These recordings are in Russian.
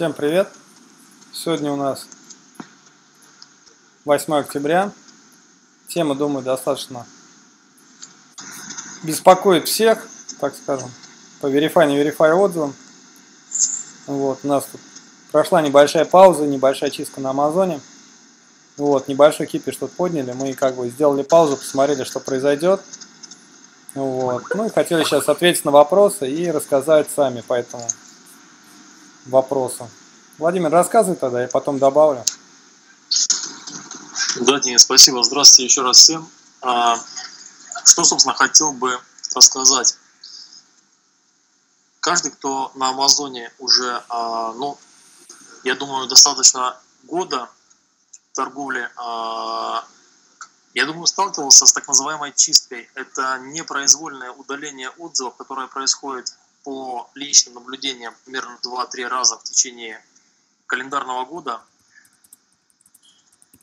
Всем привет! Сегодня у нас 8 октября. Тема, думаю, достаточно беспокоит всех, так скажем, по Verify, не Verify отзывам. Вот, у нас тут прошла небольшая пауза, небольшая чистка на Амазоне. Вот, небольшой кипиш тут подняли. Мы как бы сделали паузу, посмотрели, что произойдет. Вот. Ну и хотели сейчас ответить на вопросы и рассказать сами по этому вопросу. Владимир, рассказывай тогда, я потом добавлю. Да, Денис, спасибо. Здравствуйте еще раз всем. А, что, собственно, хотел бы рассказать. Каждый, кто на Амазоне уже, а, ну, я думаю, достаточно года торговли, а, я думаю, сталкивался с так называемой чисткой. Это непроизвольное удаление отзывов, которое происходит по личным наблюдениям примерно 2-3 раза в течение календарного года.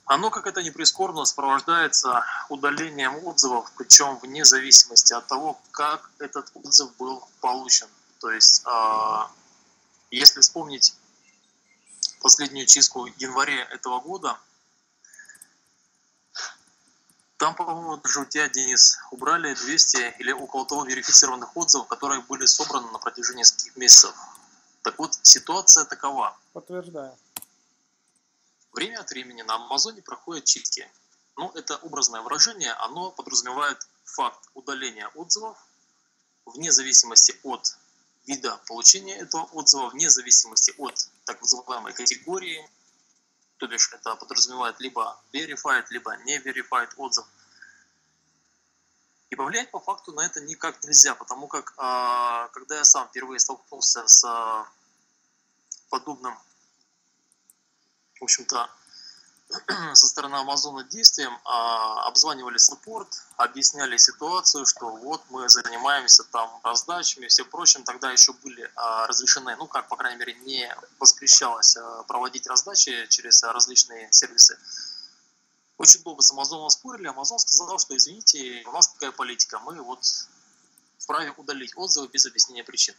Оно, как это ни прискорбно, сопровождается удалением отзывов, причем вне зависимости от того, как этот отзыв был получен. То есть, а, если вспомнить последнюю чистку в январе этого года, там, по-моему, даже у тебя, Денис, убрали 200 или около того верифицированных отзывов, которые были собраны на протяжении нескольких месяцев. Так вот, ситуация такова. Подтверждаю. Время от времени на Амазоне проходят читки. Ну, это образное выражение, оно подразумевает факт удаления отзывов вне зависимости от вида получения этого отзыва, вне зависимости от так называемой категории, то бишь это подразумевает либо verified, либо не verified отзыв. И повлиять по факту на это никак нельзя, потому как а, когда я сам впервые столкнулся с подобным, в общем-то, со стороны Амазона действием, а, обзванивали саппорт, объясняли ситуацию, что вот мы занимаемся там раздачами и все прочим. Тогда еще были а, разрешены, ну как, по крайней мере, не воспрещалось а, проводить раздачи через различные сервисы. Очень долго с Амазоном спорили. Амазон сказал, что извините, у нас такая политика, мы вот вправе удалить отзывы без объяснения причин.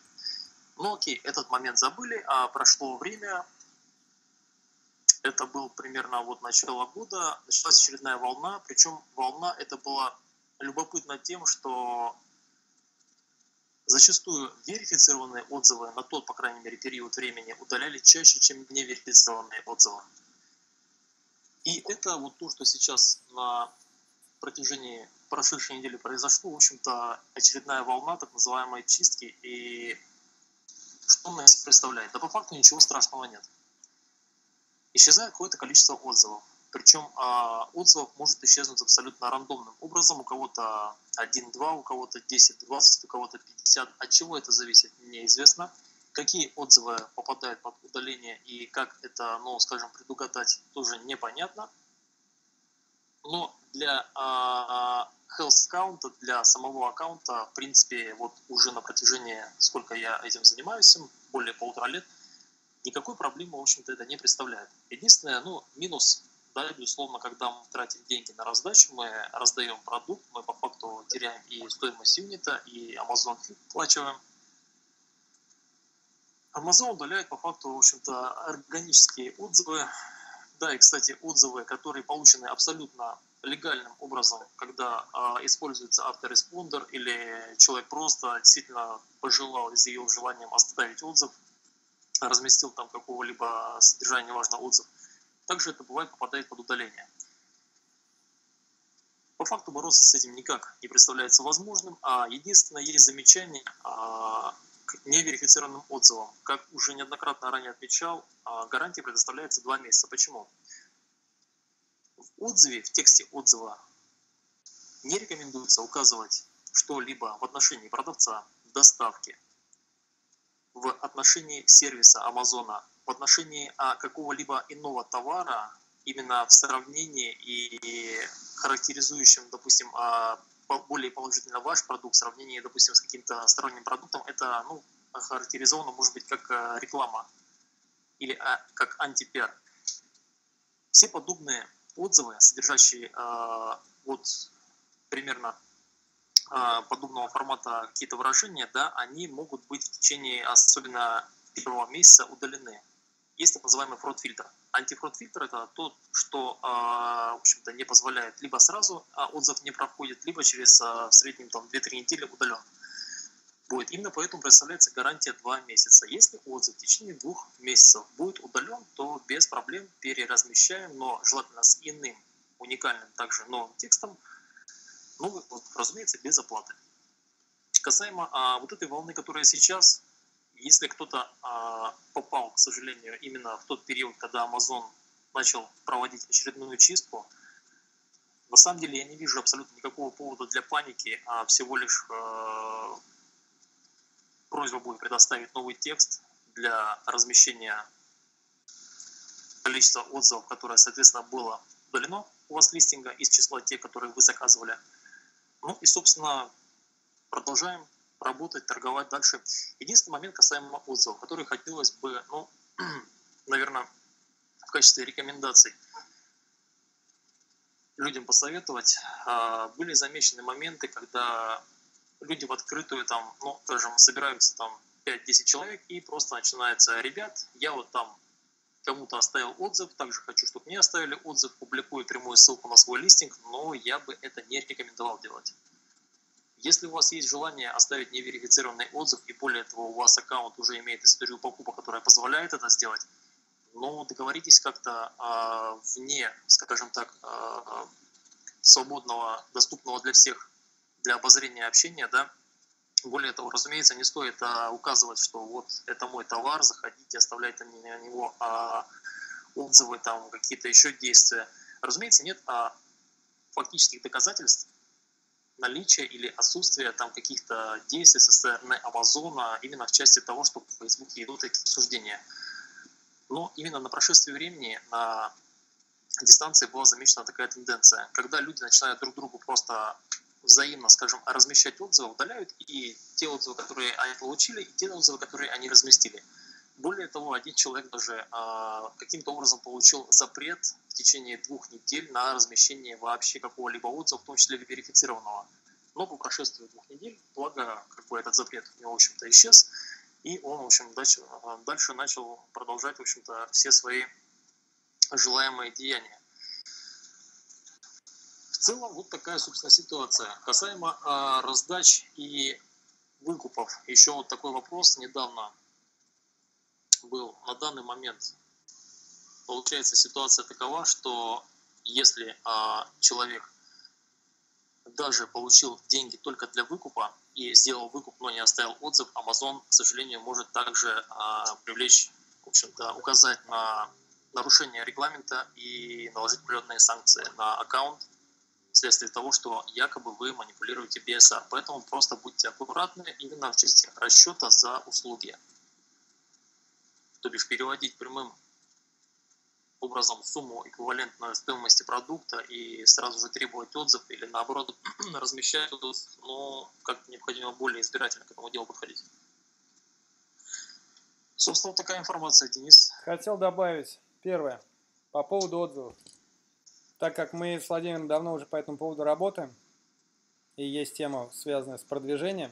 Ну окей, этот момент забыли, а прошло время, это был примерно вот начало года, началась очередная волна, причем волна это была любопытна тем, что зачастую верифицированные отзывы на тот, по крайней мере, период времени удаляли чаще, чем неверифицированные отзывы. И это вот то, что сейчас на протяжении прошедшей недели произошло, в общем-то, очередная волна так называемой чистки. И что она из представляет? Да по факту ничего страшного нет исчезает какое-то количество отзывов. Причем э, отзывов может исчезнуть абсолютно рандомным образом. У кого-то 1-2, у кого-то 10-20, у кого-то 50. От чего это зависит, неизвестно. Какие отзывы попадают под удаление и как это, ну, скажем, предугадать, тоже непонятно. Но для э, health аккаунта, для самого аккаунта, в принципе, вот уже на протяжении, сколько я этим занимаюсь, более полутора лет – никакой проблемы, в общем-то, это не представляет. Единственное, ну, минус, да, безусловно, когда мы тратим деньги на раздачу, мы раздаем продукт, мы по факту теряем и стоимость юнита, и Amazon плачиваем. Amazon удаляет по факту, в общем-то, органические отзывы. Да, и, кстати, отзывы, которые получены абсолютно легальным образом, когда э, используется автореспондер или человек просто действительно пожелал, изъявил желанием оставить отзыв, разместил там какого-либо содержания, неважно, отзыв, также это бывает попадает под удаление. По факту бороться с этим никак не представляется возможным, а единственное есть замечание а, к неверифицированным отзывам. Как уже неоднократно ранее отмечал, а, гарантия предоставляется два месяца. Почему? В отзыве, в тексте отзыва не рекомендуется указывать что-либо в отношении продавца, доставки, в отношении сервиса Амазона, в отношении а, какого-либо иного товара, именно в сравнении и характеризующим, допустим, а, более положительно ваш продукт в сравнении, допустим, с каким-то сторонним продуктом, это ну, характеризовано, может быть, как а, реклама или а, как антипиар. Все подобные отзывы, содержащие вот примерно а, подобного формата какие-то выражения, да, они могут быть в течение особенно первого месяца удалены. Есть так называемый фрод-фильтр. Антифрод-фильтр – это тот, что, а, в общем-то, не позволяет либо сразу а, отзыв не проходит, либо через а, в среднем там 2-3 недели удален будет. Именно поэтому представляется гарантия 2 месяца. Если отзыв в течение двух месяцев будет удален, то без проблем переразмещаем, но желательно с иным уникальным также новым текстом, ну, разумеется, без оплаты. Касаемо а, вот этой волны, которая сейчас, если кто-то а, попал, к сожалению, именно в тот период, когда Amazon начал проводить очередную чистку, на самом деле я не вижу абсолютно никакого повода для паники, а всего лишь э, просьба будет предоставить новый текст для размещения количества отзывов, которое, соответственно, было удалено у вас листинга из числа тех, которые вы заказывали. Ну и, собственно, продолжаем работать, торговать дальше. Единственный момент касаемо отзывов, который хотелось бы, ну, наверное, в качестве рекомендаций людям посоветовать. А, были замечены моменты, когда люди в открытую там, ну, скажем, собираются там 5-10 человек и просто начинается, ребят, я вот там кому-то оставил отзыв, также хочу, чтобы мне оставили отзыв, публикую прямую ссылку на свой листинг, но я бы это не рекомендовал делать. Если у вас есть желание оставить неверифицированный отзыв, и более того, у вас аккаунт уже имеет историю покупок, которая позволяет это сделать, но договоритесь как-то э, вне, скажем так, э, свободного, доступного для всех для обозрения общения, да. Более того, разумеется, не стоит а, указывать, что вот это мой товар, заходите, оставляйте на него а, отзывы, там какие-то еще действия. Разумеется, нет а, фактических доказательств наличия или отсутствия там каких-то действий со стороны Амазона именно в части того, что в Фейсбуке идут эти обсуждения. Но именно на прошествии времени, на дистанции была замечена такая тенденция, когда люди начинают друг другу просто взаимно, скажем, размещать отзывы, удаляют и те отзывы, которые они получили, и те отзывы, которые они разместили. Более того, один человек даже э, каким-то образом получил запрет в течение двух недель на размещение вообще какого-либо отзыва, в том числе верифицированного. Но по прошествии двух недель, благо, как бы этот запрет у него, в общем-то, исчез, и он, в общем, дальше, дальше начал продолжать, в общем-то, все свои желаемые деяния целом вот такая, собственно, ситуация. Касаемо а, раздач и выкупов. Еще вот такой вопрос недавно был. На данный момент получается ситуация такова, что если а, человек даже получил деньги только для выкупа и сделал выкуп, но не оставил отзыв, Amazon, к сожалению, может также а, привлечь, в общем-то, указать на нарушение регламента и наложить определенные санкции на аккаунт вследствие того, что якобы вы манипулируете BSR. Поэтому просто будьте аккуратны именно в части расчета за услуги. То бишь переводить прямым образом сумму эквивалентную стоимости продукта и сразу же требовать отзыв или наоборот размещать отзыв, но как необходимо более избирательно к этому делу подходить. Собственно, такая информация, Денис. Хотел добавить. Первое. По поводу отзывов так как мы с Владимиром давно уже по этому поводу работаем, и есть тема, связанная с продвижением,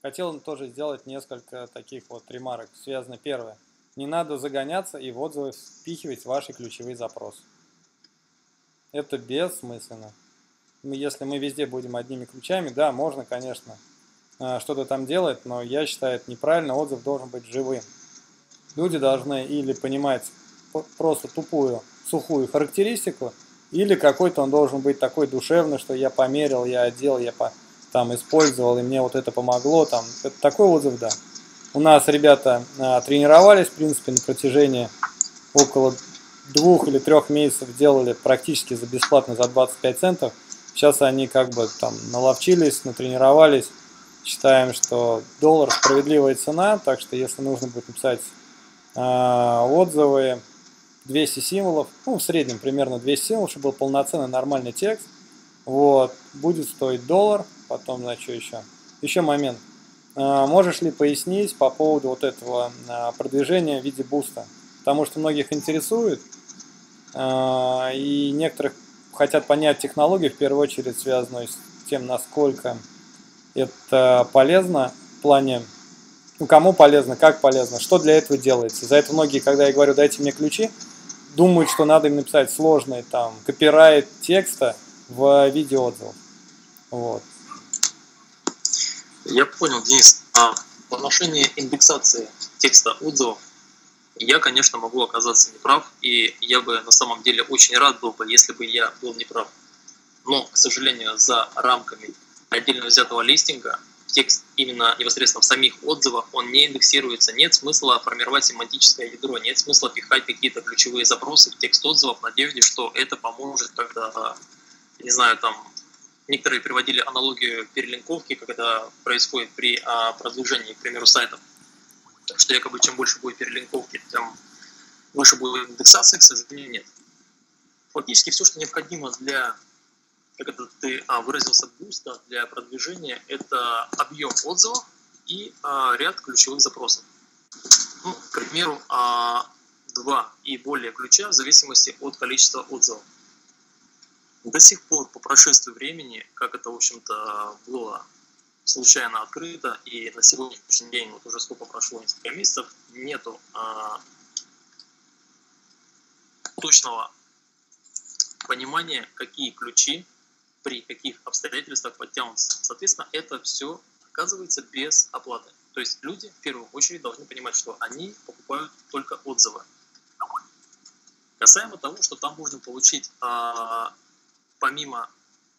хотел тоже сделать несколько таких вот ремарок. Связано первое. Не надо загоняться и в отзывы впихивать ваши ключевые запросы. Это бессмысленно. Если мы везде будем одними ключами, да, можно, конечно, а, что-то там делать, но я считаю это неправильно, отзыв должен быть живым. Люди должны или понимать просто тупую, сухую характеристику, или какой-то он должен быть такой душевный, что я померил, я одел, я по, там использовал, и мне вот это помогло. Там. Это такой отзыв, да. У нас ребята а, тренировались, в принципе, на протяжении около двух или трех месяцев делали практически за бесплатно, за 25 центов. Сейчас они как бы там наловчились, натренировались. Считаем, что доллар справедливая цена, так что если нужно будет написать э, отзывы, 200 символов, ну, в среднем примерно 200 символов, чтобы был полноценный нормальный текст. Вот, будет стоить доллар, потом, на что еще? Еще момент. А, можешь ли пояснить по поводу вот этого а, продвижения в виде буста? Потому что многих интересует, а, и некоторых хотят понять технологию, в первую очередь связанную с тем, насколько это полезно в плане ну, кому полезно, как полезно, что для этого делается. За это многие, когда я говорю, дайте мне ключи, думают, что надо им написать сложный там копирайт текста в виде отзывов. Вот. Я понял, Денис. А в отношении индексации текста отзывов я, конечно, могу оказаться неправ, и я бы на самом деле очень рад был бы, если бы я был неправ. Но, к сожалению, за рамками отдельно взятого листинга текст именно непосредственно в самих отзывах, он не индексируется. Нет смысла формировать семантическое ядро, нет смысла пихать какие-то ключевые запросы в текст отзывов в надежде, что это поможет, когда, не знаю, там, некоторые приводили аналогию перелинковки, когда происходит при а, продвижении, к примеру, сайтов. Что якобы чем больше будет перелинковки, тем выше будет индексация, к сожалению, нет. Фактически все, что необходимо для как это ты а, выразился, буста для продвижения, это объем отзывов и а, ряд ключевых запросов. Ну, к примеру, а, два и более ключа в зависимости от количества отзывов. До сих пор, по прошествии времени, как это, в общем-то, было случайно открыто, и на сегодняшний день, вот уже сколько прошло, несколько месяцев, нету а, точного понимания, какие ключи при каких обстоятельствах подтянутся. Соответственно, это все оказывается без оплаты. То есть люди в первую очередь должны понимать, что они покупают только отзывы. Касаемо того, что там можно получить а, помимо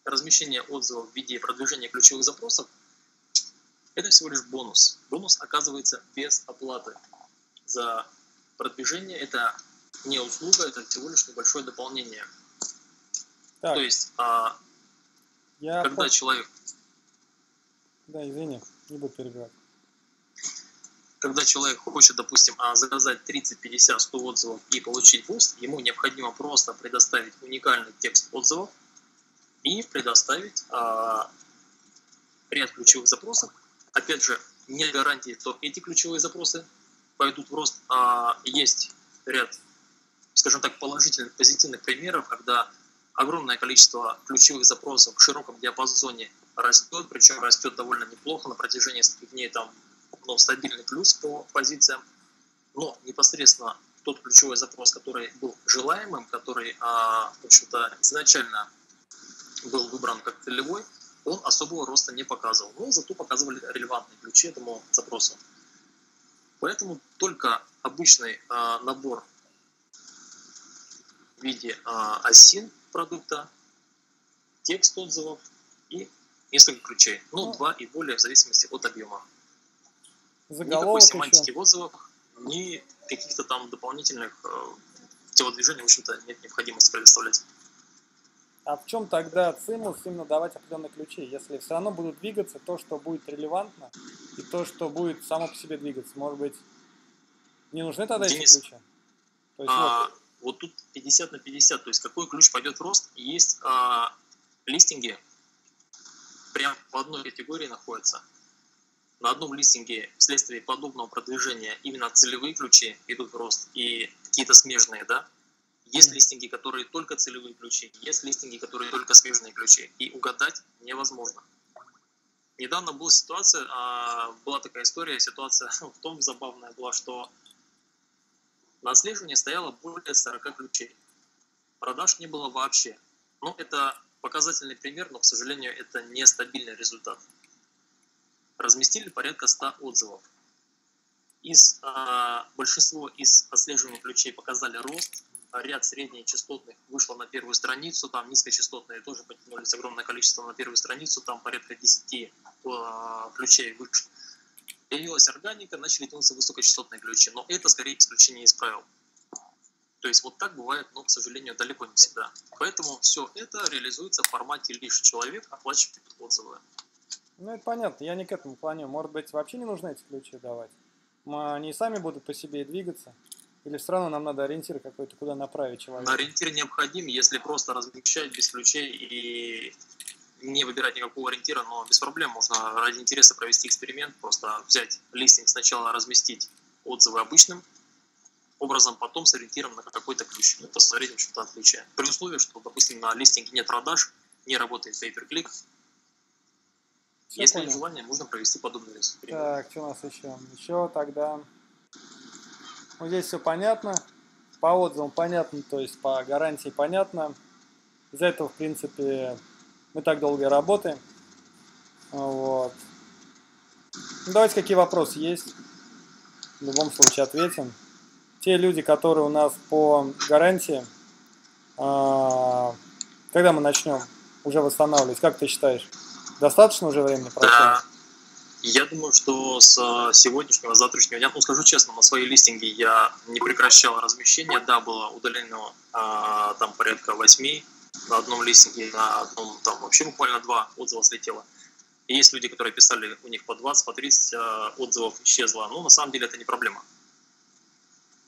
размещения отзывов в виде продвижения ключевых запросов, это всего лишь бонус. Бонус оказывается без оплаты за продвижение. Это не услуга, это всего лишь небольшое дополнение. Так. То есть а, я Когда по... человек... Да, извини, не буду перебивать. Когда человек хочет, допустим, а, заказать 30, 50, 100 отзывов и получить буст, ему необходимо просто предоставить уникальный текст отзывов и предоставить а, ряд ключевых запросов. Опять же, нет гарантии, что эти ключевые запросы пойдут в рост. А, есть ряд, скажем так, положительных, позитивных примеров, когда огромное количество ключевых запросов в широком диапазоне растет, причем растет довольно неплохо на протяжении нескольких дней, там ну, стабильный плюс по позициям. Но непосредственно тот ключевой запрос, который был желаемым, который, а, в общем-то, изначально был выбран как целевой, он особого роста не показывал. Но зато показывали релевантные ключи этому запросу. Поэтому только обычный а, набор в виде а, осин продукта, текст отзывов и несколько ключей. Ну, ну два и более в зависимости от объема. Никакой семантики еще. в отзывах, ни каких-то там дополнительных э, телодвижений, в общем-то, нет необходимости предоставлять. А в чем тогда цимус именно давать определенные ключи? Если все равно будут двигаться то, что будет релевантно, и то, что будет само по себе двигаться, может быть, не нужны тогда Денис, эти ключи? То есть, а, вот, вот тут 50 на 50, то есть какой ключ пойдет в рост. Есть а, листинги, прям в одной категории находятся. На одном листинге вследствие подобного продвижения именно целевые ключи идут в рост и какие-то смежные, да. Есть листинги, которые только целевые ключи, есть листинги, которые только смежные ключи. И угадать невозможно. Недавно была ситуация, а, была такая история, ситуация в том забавная была, что на отслеживании стояло более 40 ключей. Продаж не было вообще. Ну, это показательный пример, но, к сожалению, это нестабильный результат. Разместили порядка 100 отзывов. Из, а, большинство из отслеживаемых ключей показали рост, ряд среднечастотных вышло на первую страницу, там низкочастотные тоже потянулись огромное количество на первую страницу, там порядка 10 а, ключей вышло появилась органика, начали тянуться высокочастотные ключи. Но это скорее исключение из правил. То есть вот так бывает, но, к сожалению, далеко не всегда. Поэтому все это реализуется в формате лишь человек оплачивает отзывы. Ну, это понятно, я не к этому клоню. Может быть, вообще не нужно эти ключи давать? Они сами будут по себе двигаться? Или все равно нам надо ориентир какой-то, куда направить человека? Ориентир необходим, если просто размещать без ключей и не выбирать никакого ориентира, но без проблем можно ради интереса провести эксперимент, просто взять листинг, сначала разместить отзывы обычным образом, потом с ориентиром на какой-то ключ. Ну, посмотреть, в общем-то, отличие. При условии, что, допустим, на листинге нет продаж, не работает pay-per-click. Всё Если понял. есть желание, можно провести подобный эксперимент. Так, что у нас еще? Еще тогда... Ну, здесь все понятно. По отзывам понятно, то есть по гарантии понятно. Из-за этого, в принципе, мы так долго работаем. Вот. Ну, давайте, какие вопросы есть. В любом случае ответим. Те люди, которые у нас по гарантии, а, когда мы начнем уже восстанавливать, как ты считаешь? Достаточно уже времени прошло? Да. Я думаю, что с э, сегодняшнего, завтрашнего дня, ну скажу честно, на своей листинге я не прекращал размещение. Да, было удалено а, там порядка 8 на одном листинге, на одном там вообще буквально два отзыва слетело. И есть люди, которые писали, у них по 20, по 30 э, отзывов исчезло. Ну, на самом деле это не проблема.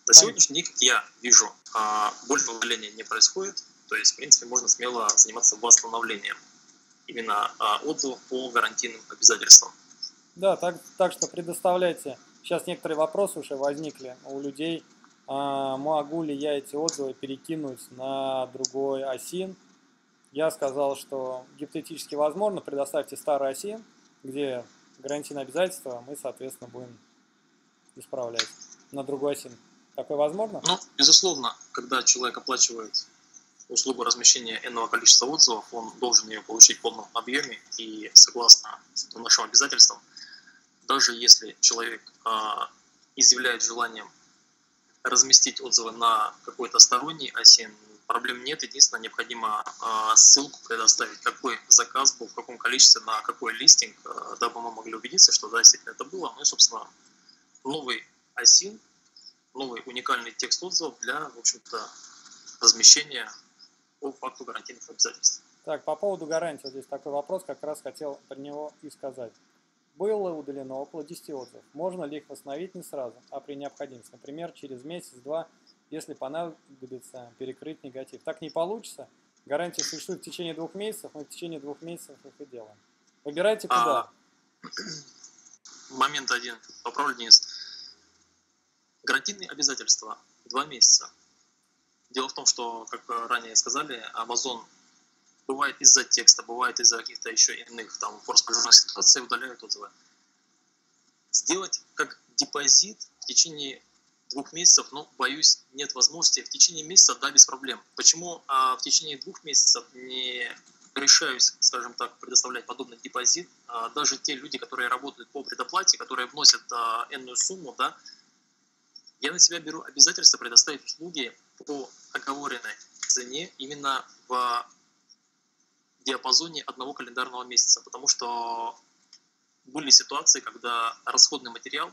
На сегодняшний день, как я вижу, а, больше удаления не происходит. То есть, в принципе, можно смело заниматься восстановлением именно а, отзывов по гарантийным обязательствам. Да, так, так что предоставляйте. Сейчас некоторые вопросы уже возникли у людей. А, могу ли я эти отзывы перекинуть на другой осин? Я сказал, что гипотетически возможно. Предоставьте старый осин, где гарантийные обязательства мы, соответственно, будем исправлять на другой осин. Такое возможно? Ну, безусловно, когда человек оплачивает услугу размещения энного количества отзывов, он должен ее получить в полном объеме и согласно нашим обязательствам, даже если человек а, изъявляет желанием разместить отзывы на какой-то сторонний осин, проблем нет. Единственное, необходимо а, ссылку предоставить, какой заказ был, в каком количестве, на какой листинг, а, дабы мы могли убедиться, что да, действительно это было. Ну и, собственно, новый осин, новый уникальный текст отзывов для, в общем-то, размещения по факту гарантийных обязательств. Так, по поводу гарантии, вот здесь такой вопрос, как раз хотел про него и сказать. Было удалено около 10 отзывов. Можно ли их восстановить не сразу, а при необходимости? Например, через месяц-два, если понадобится перекрыть негатив. Так не получится. Гарантия существует в течение двух месяцев, мы в течение двух месяцев их и делаем. Выбирайте куда. А, момент один. Поправлю, Денис. Гарантийные обязательства два месяца. Дело в том, что, как ранее сказали, Amazon бывает из-за текста, бывает из-за каких-то еще иных там форс-мажорных ситуаций удаляют отзывы. Сделать как депозит в течение двух месяцев, ну, боюсь, нет возможности. В течение месяца, да, без проблем. Почему а, в течение двух месяцев не решаюсь, скажем так, предоставлять подобный депозит? А, даже те люди, которые работают по предоплате, которые вносят а, энную сумму, да, я на себя беру обязательство предоставить услуги по оговоренной цене именно в диапазоне одного календарного месяца, потому что были ситуации, когда расходный материал,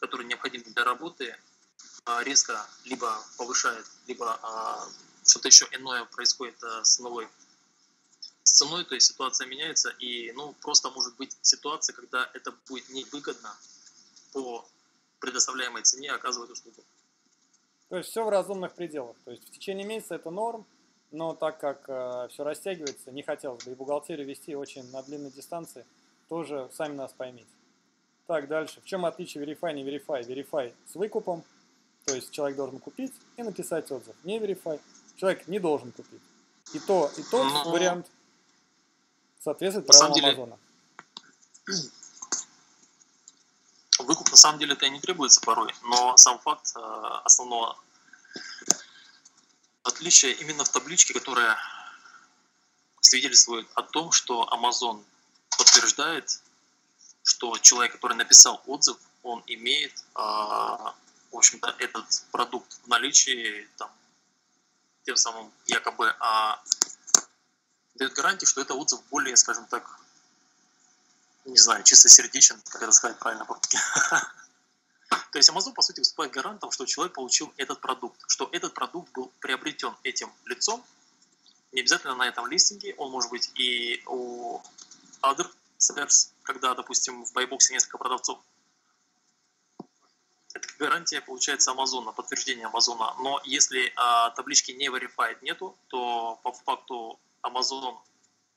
который необходим для работы, а, резко либо повышает, либо а, что-то еще иное происходит а, с новой с ценой, то есть ситуация меняется, и ну, просто может быть ситуация, когда это будет невыгодно по предоставляемой цене оказывать услугу. То есть все в разумных пределах. То есть в течение месяца это норм, но так как э, все растягивается, не хотелось бы и бухгалтерию вести очень на длинной дистанции, тоже сами нас поймите. Так, дальше. В чем отличие Verify, не Verify? Verify с выкупом, то есть человек должен купить и написать отзыв. Не Verify, человек не должен купить. И то, и тот Ну, вариант соответствует правилам деле- Амазона. Выкуп на самом деле это и не требуется порой, но сам факт э, основного отличия именно в табличке, которая свидетельствует о том, что Amazon подтверждает, что человек, который написал отзыв, он имеет, а, в общем-то, этот продукт в наличии, там, тем самым якобы а, дает гарантию, что это отзыв более, скажем так, не знаю, чистосердечен, как это сказать правильно по-русски. То есть Amazon, по сути, выступает гарантом, что человек получил этот продукт, что этот продукт был приобретен этим лицом, не обязательно на этом листинге, он может быть и у other sellers, когда, допустим, в байбоксе несколько продавцов. Это гарантия, получается, Амазона, подтверждение Амазона. Но если а, таблички не verified нету, то по факту Amazon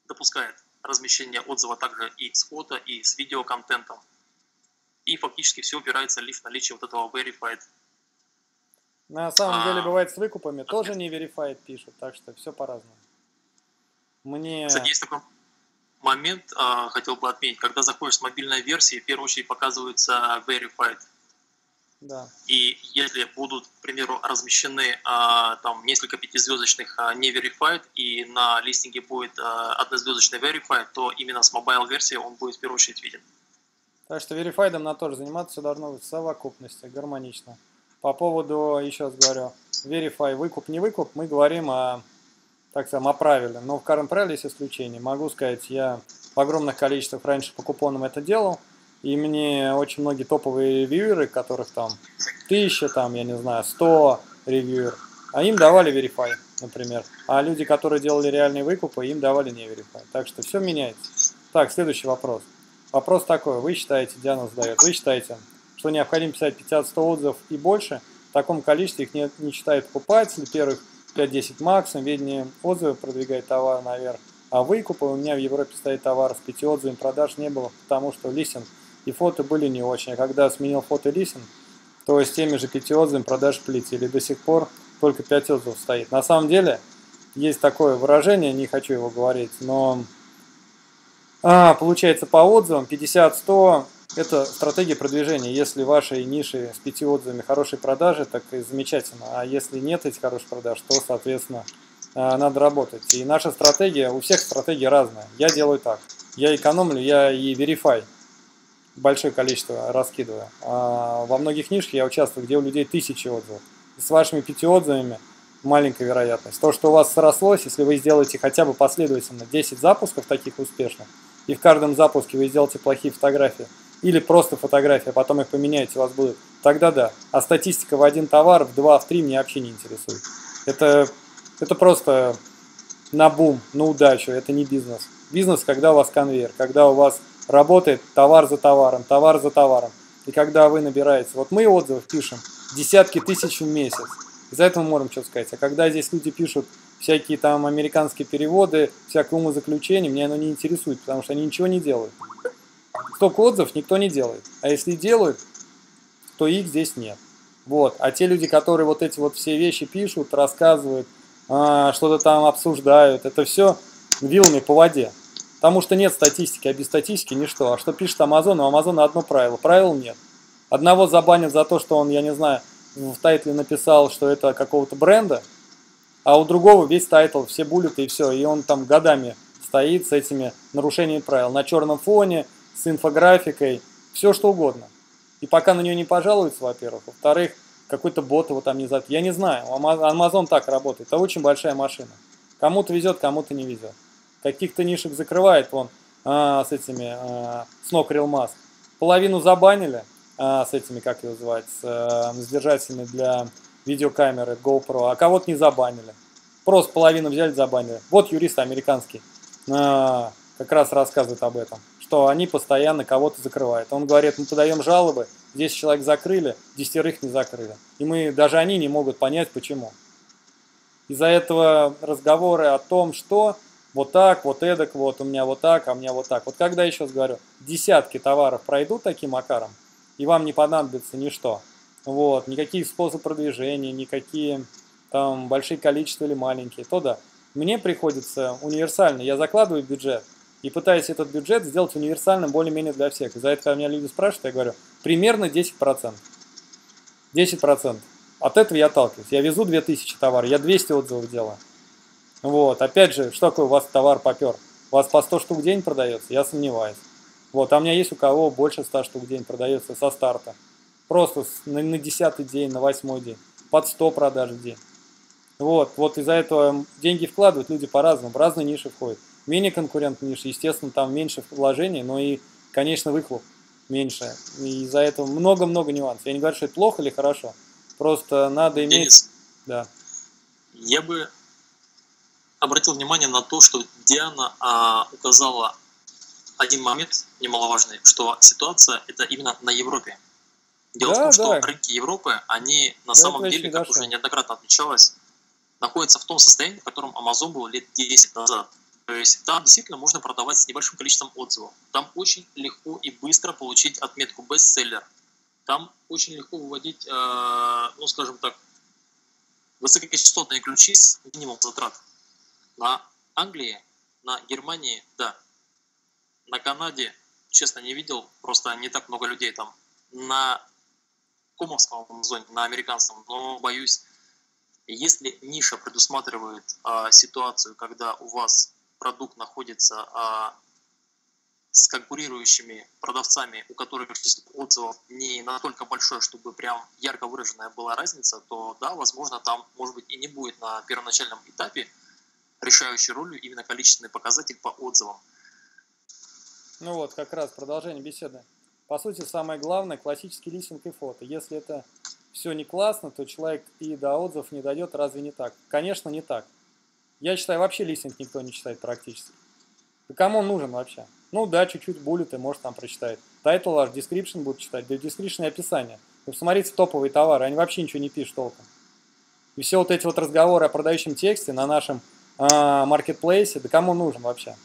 допускает размещение отзыва также и с фото, и с видеоконтентом. И фактически все упирается лишь в наличие вот этого verified. На самом А. деле бывает с выкупами, тоже не Verified пишут, так что все по-разному. Мне... Кстати, есть такой, момент э, хотел бы отметить. Когда заходишь с мобильной версии, в первую очередь показывается Verified. Да. И если будут, к примеру, размещены а, там несколько пятизвездочных а, не verified, и на листинге будет а, однозвездочный verified, то именно с mobile версии он будет в первую очередь виден. Так что verified нам тоже заниматься все должно быть в совокупности, гармонично. По поводу, еще раз говорю, verify, выкуп, не выкуп, мы говорим о, так скажем, о правиле. Но в current правиле есть исключение. Могу сказать, я в огромных количествах раньше по купонам это делал, и мне очень многие топовые ревьюеры, которых там тысяча, там, я не знаю, сто ревьюер, а им давали Verify, например. А люди, которые делали реальные выкупы, им давали не Verify. Так что все меняется. Так, следующий вопрос. Вопрос такой. Вы считаете, Диана задает, вы считаете, что необходимо писать 50-100 отзывов и больше? В таком количестве их не, не читают покупатели, первых 5-10 максимум, ведь отзывы продвигает товар наверх. А выкупы у меня в Европе стоит товар с 5 отзывами, продаж не было, потому что листинг и фото были не очень. А когда сменил фото листинг, то с теми же пяти отзывами продаж полетели. До сих пор только 5 отзывов стоит. На самом деле, есть такое выражение, не хочу его говорить, но а, получается по отзывам 50-100 это стратегия продвижения. Если вашей нише с 5 отзывами хорошие продажи, так и замечательно. А если нет этих хороших продаж, то, соответственно, а, надо работать. И наша стратегия, у всех стратегия разная. Я делаю так. Я экономлю, я и verify большое количество раскидываю. А во многих нишах я участвую, где у людей тысячи отзывов. И с вашими пяти отзывами маленькая вероятность. То, что у вас срослось, если вы сделаете хотя бы последовательно 10 запусков таких успешных, и в каждом запуске вы сделаете плохие фотографии, или просто фотографии, а потом их поменяете, у вас будут, тогда да. А статистика в один товар, в два, в три меня вообще не интересует. Это, это просто на бум, на удачу, это не бизнес. Бизнес, когда у вас конвейер, когда у вас работает товар за товаром, товар за товаром. И когда вы набираете, вот мы отзывов пишем десятки тысяч в месяц, из-за этого мы можем что сказать. А когда здесь люди пишут всякие там американские переводы, всякое умозаключение, меня оно не интересует, потому что они ничего не делают. Столько отзывов никто не делает. А если делают, то их здесь нет. Вот. А те люди, которые вот эти вот все вещи пишут, рассказывают, а, что-то там обсуждают, это все вилами по воде. Потому что нет статистики, а без статистики ничто. А что пишет Amazon? У Амазона одно правило. Правил нет. Одного забанят за то, что он, я не знаю, в тайтле написал, что это какого-то бренда, а у другого весь тайтл, все буллеты и все. И он там годами стоит с этими нарушениями правил. На черном фоне, с инфографикой, все что угодно. И пока на нее не пожалуются, во-первых. Во-вторых, какой-то бот его там не зад. Я не знаю. Amazon так работает. Это очень большая машина. Кому-то везет, кому-то не везет каких-то нишек закрывает вон а, с этими, а, с ног Real Половину забанили а, с этими, как его звать, с, а, с держателями для видеокамеры GoPro, а кого-то не забанили. Просто половину взяли, забанили. Вот юрист американский а, как раз рассказывает об этом, что они постоянно кого-то закрывают. Он говорит, мы подаем жалобы, 10 человек закрыли, десятерых не закрыли. И мы, даже они не могут понять, почему. Из-за этого разговоры о том, что вот так, вот эдак, вот у меня вот так, а у меня вот так. Вот когда еще раз говорю, десятки товаров пройдут таким макаром, и вам не понадобится ничто. Вот, никакие способы продвижения, никакие там большие количества или маленькие, то да. Мне приходится универсально, я закладываю бюджет и пытаюсь этот бюджет сделать универсальным более-менее для всех. Из-за этого, когда меня люди спрашивают, я говорю, примерно 10%. 10%. От этого я отталкиваюсь. Я везу 2000 товаров, я 200 отзывов делаю. Вот, опять же, что такое у вас товар попер? У вас по 100 штук в день продается? Я сомневаюсь. Вот, а у меня есть у кого больше 100 штук в день продается со старта. Просто на, на 10 день, на 8 день. Под 100 продаж в день. Вот, вот из-за этого деньги вкладывают люди по-разному, в разные ниши входят. Менее конкурентные ниши, естественно, там меньше вложений, но и, конечно, выхлоп меньше. И из-за этого много-много нюансов. Я не говорю, что это плохо или хорошо. Просто надо иметь... Денис, да. я бы обратил внимание на то, что Диана а, указала один момент немаловажный, что ситуация это именно на Европе. Дело да, в том, да. что рынки Европы, они на да, самом деле, как уже неоднократно отмечалось, находятся в том состоянии, в котором Amazon был лет 10 назад. То есть там действительно можно продавать с небольшим количеством отзывов. Там очень легко и быстро получить отметку бестселлер. Там очень легко выводить, э, ну скажем так, высокочастотные ключи с минимум затрат. На Англии, на Германии, да. На Канаде, честно, не видел, просто не так много людей там. На комовском зоне, на американском, но боюсь, если ниша предусматривает а, ситуацию, когда у вас продукт находится а, с конкурирующими продавцами, у которых число отзывов не настолько большое, чтобы прям ярко выраженная была разница, то да, возможно, там, может быть, и не будет на первоначальном этапе решающей ролью именно количественный показатель по отзывам. Ну вот, как раз продолжение беседы. По сути, самое главное – классический листинг и фото. Если это все не классно, то человек и до отзывов не дойдет, разве не так? Конечно, не так. Я считаю, вообще листинг никто не читает практически. Да кому он нужен вообще? Ну да, чуть-чуть буллеты, может там прочитает. Title ваш, description будет читать, да description и описание. Вы посмотрите топовые товары, они вообще ничего не пишут толком. И все вот эти вот разговоры о продающем тексте на нашем маркетплейсе, да кому нужен вообще?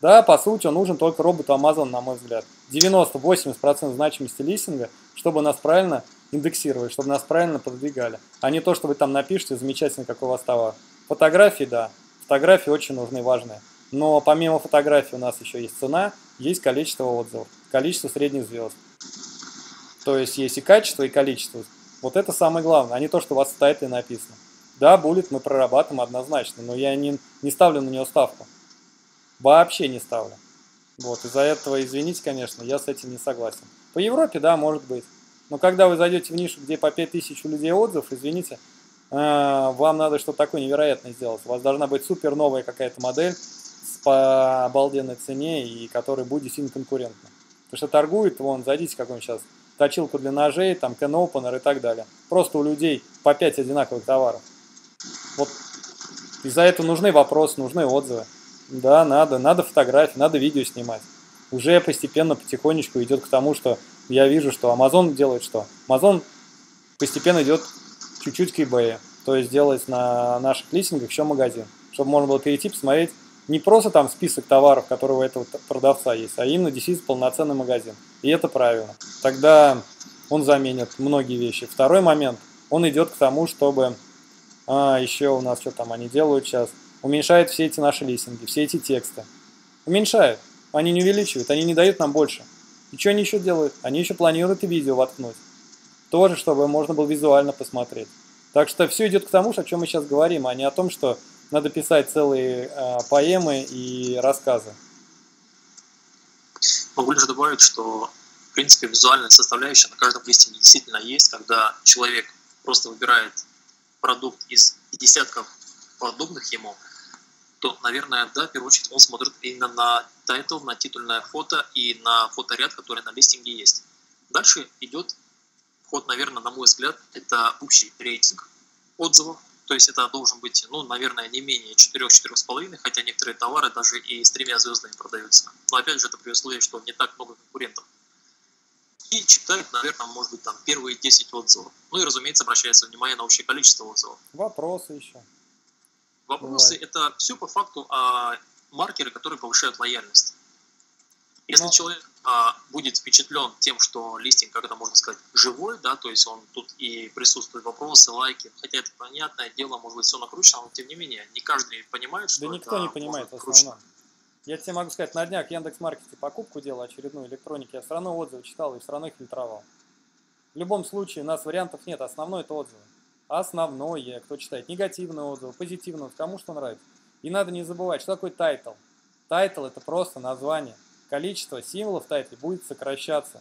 Да, по сути, он нужен только роботу Amazon, на мой взгляд. 90-80% значимости листинга, чтобы нас правильно индексировали, чтобы нас правильно продвигали. А не то, что вы там напишите, замечательно, какой у вас товар. Фотографии, да, фотографии очень нужны, и важные. Но помимо фотографий у нас еще есть цена, есть количество отзывов, количество средних звезд. То есть есть и качество, и количество. Вот это самое главное, а не то, что у вас в тайтле написано. Да, буллет мы прорабатываем однозначно, но я не, не ставлю на него ставку. Вообще не ставлю. Вот, из-за этого, извините, конечно, я с этим не согласен. По Европе, да, может быть. Но когда вы зайдете в нишу, где по 5000 у людей отзывов, извините, э, вам надо что-то такое невероятное сделать. У вас должна быть супер новая какая-то модель, по обалденной цене и который будет сильно конкурентно. Потому что торгует, вон, зайдите, как он сейчас, точилку для ножей, там, can opener и так далее. Просто у людей по 5 одинаковых товаров. Вот из-за этого нужны вопросы, нужны отзывы. Да, надо, надо фотографии, надо видео снимать. Уже постепенно, потихонечку идет к тому, что я вижу, что Amazon делает что? Amazon постепенно идет чуть-чуть к eBay. То есть делает на наших листингах еще магазин. Чтобы можно было перейти, посмотреть, не просто там список товаров, которые у этого продавца есть, а именно действительно полноценный магазин. И это правильно. Тогда он заменит многие вещи. Второй момент, он идет к тому, чтобы а, еще у нас что там они делают сейчас, уменьшают все эти наши листинги, все эти тексты. Уменьшают. Они не увеличивают, они не дают нам больше. И что они еще делают? Они еще планируют и видео воткнуть. Тоже, чтобы можно было визуально посмотреть. Так что все идет к тому, о чем мы сейчас говорим, а не о том, что надо писать целые э, поэмы и рассказы. Могу лишь добавить, что в принципе визуальная составляющая на каждом листинге действительно есть, когда человек просто выбирает продукт из десятков подобных ему, то, наверное, да, в первую очередь он смотрит именно на title, на титульное фото и на фоторяд, который на листинге есть. Дальше идет вход, наверное, на мой взгляд, это общий рейтинг отзывов, то есть это должен быть, ну, наверное, не менее 4-4,5, хотя некоторые товары даже и с тремя звездами продаются. Но опять же, это при условии, что не так много конкурентов. И читают, наверное, может быть, там первые 10 отзывов. Ну и, разумеется, обращается внимание на общее количество отзывов. Вопросы еще. Вопросы Бывает. это все по факту а, маркеры, которые повышают лояльность. Если Но... человек а, будет впечатлен тем, что листинг, как это можно сказать, живой, да, то есть он тут и присутствуют вопросы, лайки, хотя это понятное дело, может быть, все накручено, но тем не менее, не каждый понимает, что Да никто не понимает в основном. Я тебе могу сказать, на днях Яндекс Маркете покупку делал очередную электроники, я все равно отзывы читал и все равно их фильтровал. В любом случае, у нас вариантов нет, основной это отзывы. Основное, кто читает, негативные отзывы, позитивные, кому что нравится. И надо не забывать, что такое title. Title это просто название количество символов в тайтле будет сокращаться.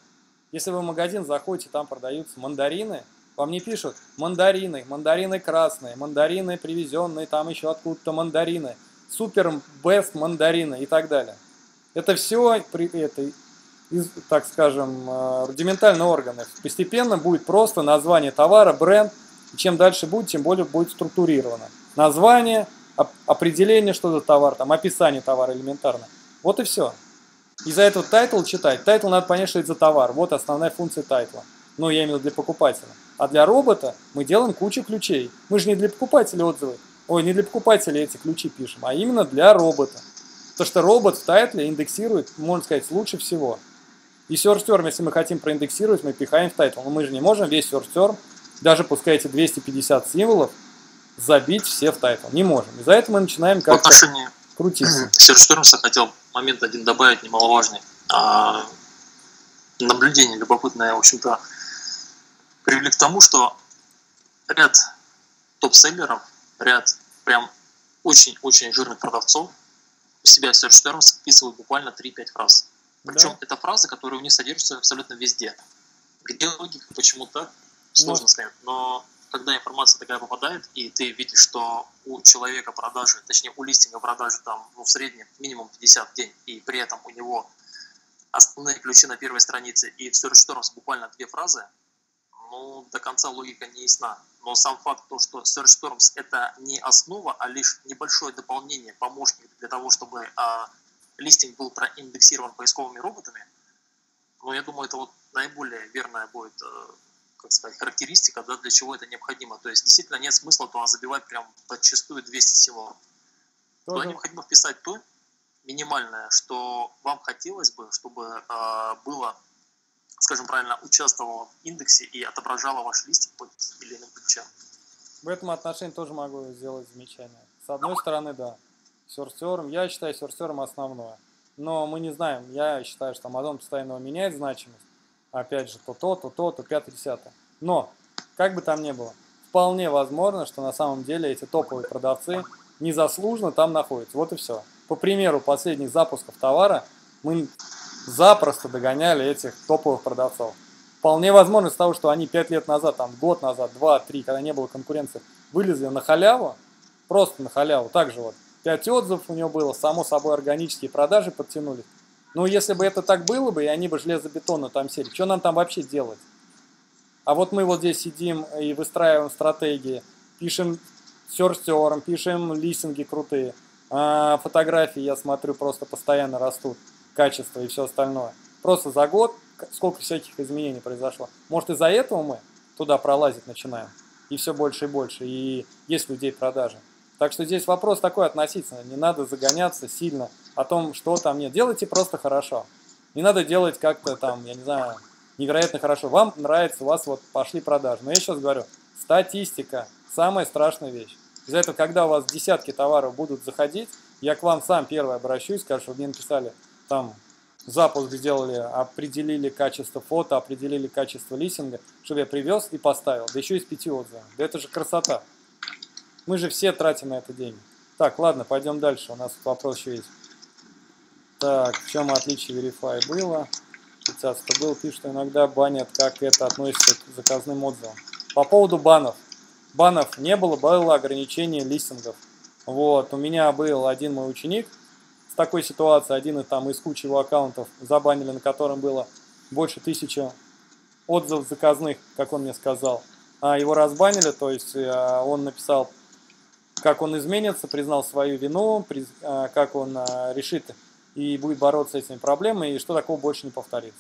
Если вы в магазин заходите, там продаются мандарины, вам не пишут мандарины, мандарины красные, мандарины привезенные, там еще откуда-то мандарины, супер best мандарины и так далее. Это все, это, из, так скажем, э, рудиментальные органы. Постепенно будет просто название товара, бренд, и чем дальше будет, тем более будет структурировано. Название, определение, что за товар, там описание товара элементарно. Вот и все. Из-за этого title читать. Title надо понять, что это за товар. Вот основная функция тайтла. Ну, я имею в виду для покупателя. А для робота мы делаем кучу ключей. Мы же не для покупателя отзывы. Ой, не для покупателя эти ключи пишем, а именно для робота. То, что робот в тайтле индексирует, можно сказать, лучше всего. И search если мы хотим проиндексировать, мы пихаем в title. Но мы же не можем весь search даже пускай эти 250 символов, забить все в title. Не можем. Из-за этого мы начинаем как-то крутиться. Search Terms а хотел момент один добавить, немаловажный. А, наблюдение любопытное, в общем-то, привели к тому, что ряд топ-селлеров, ряд прям очень-очень жирных продавцов у себя Search Terms вписывают буквально 3-5 фраз. Причем да. это фразы, которые у них содержатся абсолютно везде. Где логика, почему так, сложно ну. сказать. Но когда информация такая попадает, и ты видишь, что у человека продажи, точнее у листинга продажи там ну, в среднем минимум 50 в день, и при этом у него основные ключи на первой странице, и в Search Terms буквально две фразы, ну, до конца логика не ясна. Но сам факт то, что Search Terms это не основа, а лишь небольшое дополнение, помощник для того, чтобы а, листинг был проиндексирован поисковыми роботами, ну, я думаю, это вот наиболее верная будет, э, как сказать, характеристика, да, для чего это необходимо. То есть, действительно, нет смысла туда забивать прям подчастую 200 символов. Туда необходимо вписать то минимальное, что вам хотелось бы, чтобы э, было скажем правильно, участвовала в индексе и отображала ваш листик под или иным ключом. В этом отношении тоже могу сделать замечание. С одной стороны, да, сорсером, я считаю сорсером основное. Но мы не знаем, я считаю, что Amazon постоянно меняет значимость. Опять же, то то, то то, то пятое, десятое. Но, как бы там ни было, вполне возможно, что на самом деле эти топовые продавцы незаслуженно там находятся. Вот и все. По примеру последних запусков товара мы запросто догоняли этих топовых продавцов. Вполне возможно из того, что они 5 лет назад, там, год назад, 2-3, когда не было конкуренции, вылезли на халяву, просто на халяву, так же вот, 5 отзывов у него было, само собой органические продажи подтянулись. Но если бы это так было бы, и они бы железобетонно там сели, что нам там вообще делать? А вот мы вот здесь сидим и выстраиваем стратегии, пишем серстером, пишем листинги крутые, а фотографии, я смотрю, просто постоянно растут качество и все остальное. Просто за год сколько всяких изменений произошло. Может из-за этого мы туда пролазить начинаем. И все больше и больше. И есть людей продажи. Так что здесь вопрос такой относительно. Не надо загоняться сильно о том, что там нет. Делайте просто хорошо. Не надо делать как-то там, я не знаю, невероятно хорошо. Вам нравится, у вас вот пошли продажи. Но я сейчас говорю, статистика – самая страшная вещь. Из-за этого, когда у вас десятки товаров будут заходить, я к вам сам первый обращусь, скажу, что мне написали – там запуск сделали, определили качество фото, определили качество листинга, чтобы я привез и поставил, да еще и с пяти отзывами. Да это же красота. Мы же все тратим на это деньги. Так, ладно, пойдем дальше. У нас вопрос еще есть. Так, в чем отличие Verify было? 50 был, пишет, что иногда банят, как это относится к заказным отзывам. По поводу банов. Банов не было, было ограничение листингов. Вот, у меня был один мой ученик, такой ситуации один там из кучи его аккаунтов забанили, на котором было больше тысячи отзывов заказных, как он мне сказал. А его разбанили, то есть э, он написал, как он изменится, признал свою вину, э, как он э, решит и будет бороться с этими проблемами, и что такого больше не повторится.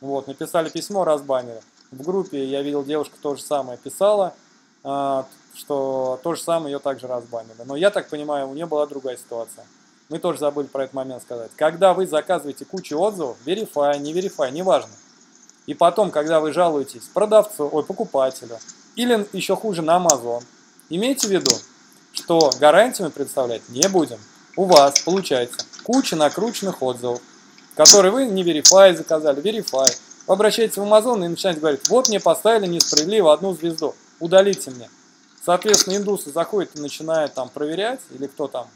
Вот, написали письмо, разбанили. В группе я видел, девушка то же самое писала, что то же самое ее также разбанили. Но я так понимаю, у нее была другая ситуация мы тоже забыли про этот момент сказать. Когда вы заказываете кучу отзывов, verify, не verify, неважно. И потом, когда вы жалуетесь продавцу, ой, покупателю, или еще хуже на Amazon, имейте в виду, что гарантию мы предоставлять не будем. У вас получается куча накрученных отзывов, которые вы не verify заказали, verify. Вы обращаетесь в Amazon и начинаете говорить, вот мне поставили несправедливо одну звезду, удалите мне. Соответственно, индусы заходят и начинают там проверять, или кто там,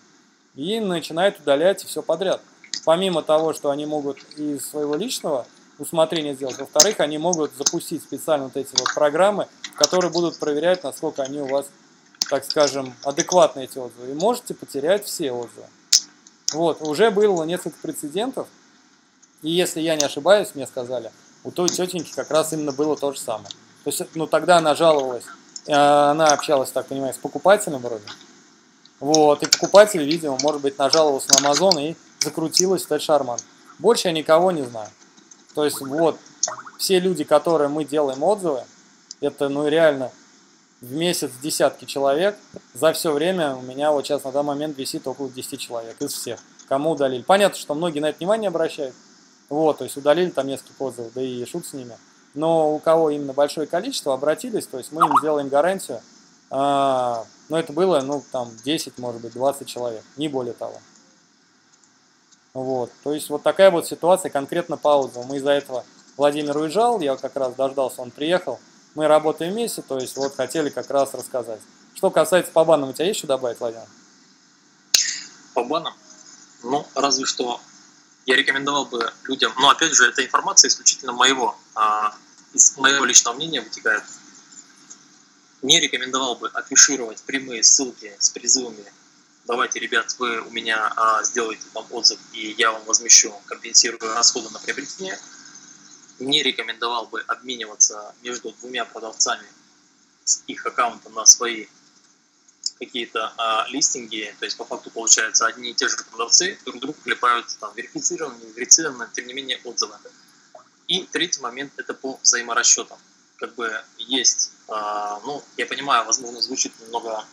и начинают удалять все подряд. Помимо того, что они могут из своего личного усмотрения сделать, во-вторых, они могут запустить специально вот эти вот программы, которые будут проверять, насколько они у вас, так скажем, адекватны эти отзывы. И можете потерять все отзывы. Вот, уже было несколько прецедентов, и если я не ошибаюсь, мне сказали, у той тетеньки как раз именно было то же самое. То есть, ну, тогда она жаловалась, э, она общалась, так понимаю, с покупателем вроде, вот, и покупатель, видимо, может быть, нажаловался на Amazon и закрутилась этот шарман. Больше я никого не знаю. То есть, вот, все люди, которые мы делаем отзывы, это, ну, реально в месяц десятки человек. За все время у меня вот сейчас на данный момент висит около 10 человек из всех, кому удалили. Понятно, что многие на это внимание обращают. Вот, то есть удалили там несколько отзывов, да и шут с ними. Но у кого именно большое количество обратились, то есть мы им сделаем гарантию, а, но это было, ну, там, 10, может быть, 20 человек, не более того. Вот. То есть вот такая вот ситуация конкретно по отзыву. Мы из-за этого Владимир уезжал, я как раз дождался, он приехал. Мы работаем вместе, то есть вот хотели как раз рассказать. Что касается по банам, у тебя есть что добавить, Владимир? По банам? Ну, разве что я рекомендовал бы людям, но опять же, это информация исключительно моего, а, из моего личного мнения вытекает. Не рекомендовал бы афишировать прямые ссылки с призывами давайте, ребят, вы у меня а, сделаете там отзыв, и я вам возмещу, компенсирую расходы на приобретение. Не рекомендовал бы обмениваться между двумя продавцами с их аккаунта на свои какие-то а, листинги, то есть по факту получается одни и те же продавцы друг другу клепают там верифицированные, верифицированные, тем не менее отзывы. И третий момент это по взаиморасчетам. Как бы есть, а, ну, я понимаю, возможно, звучит немного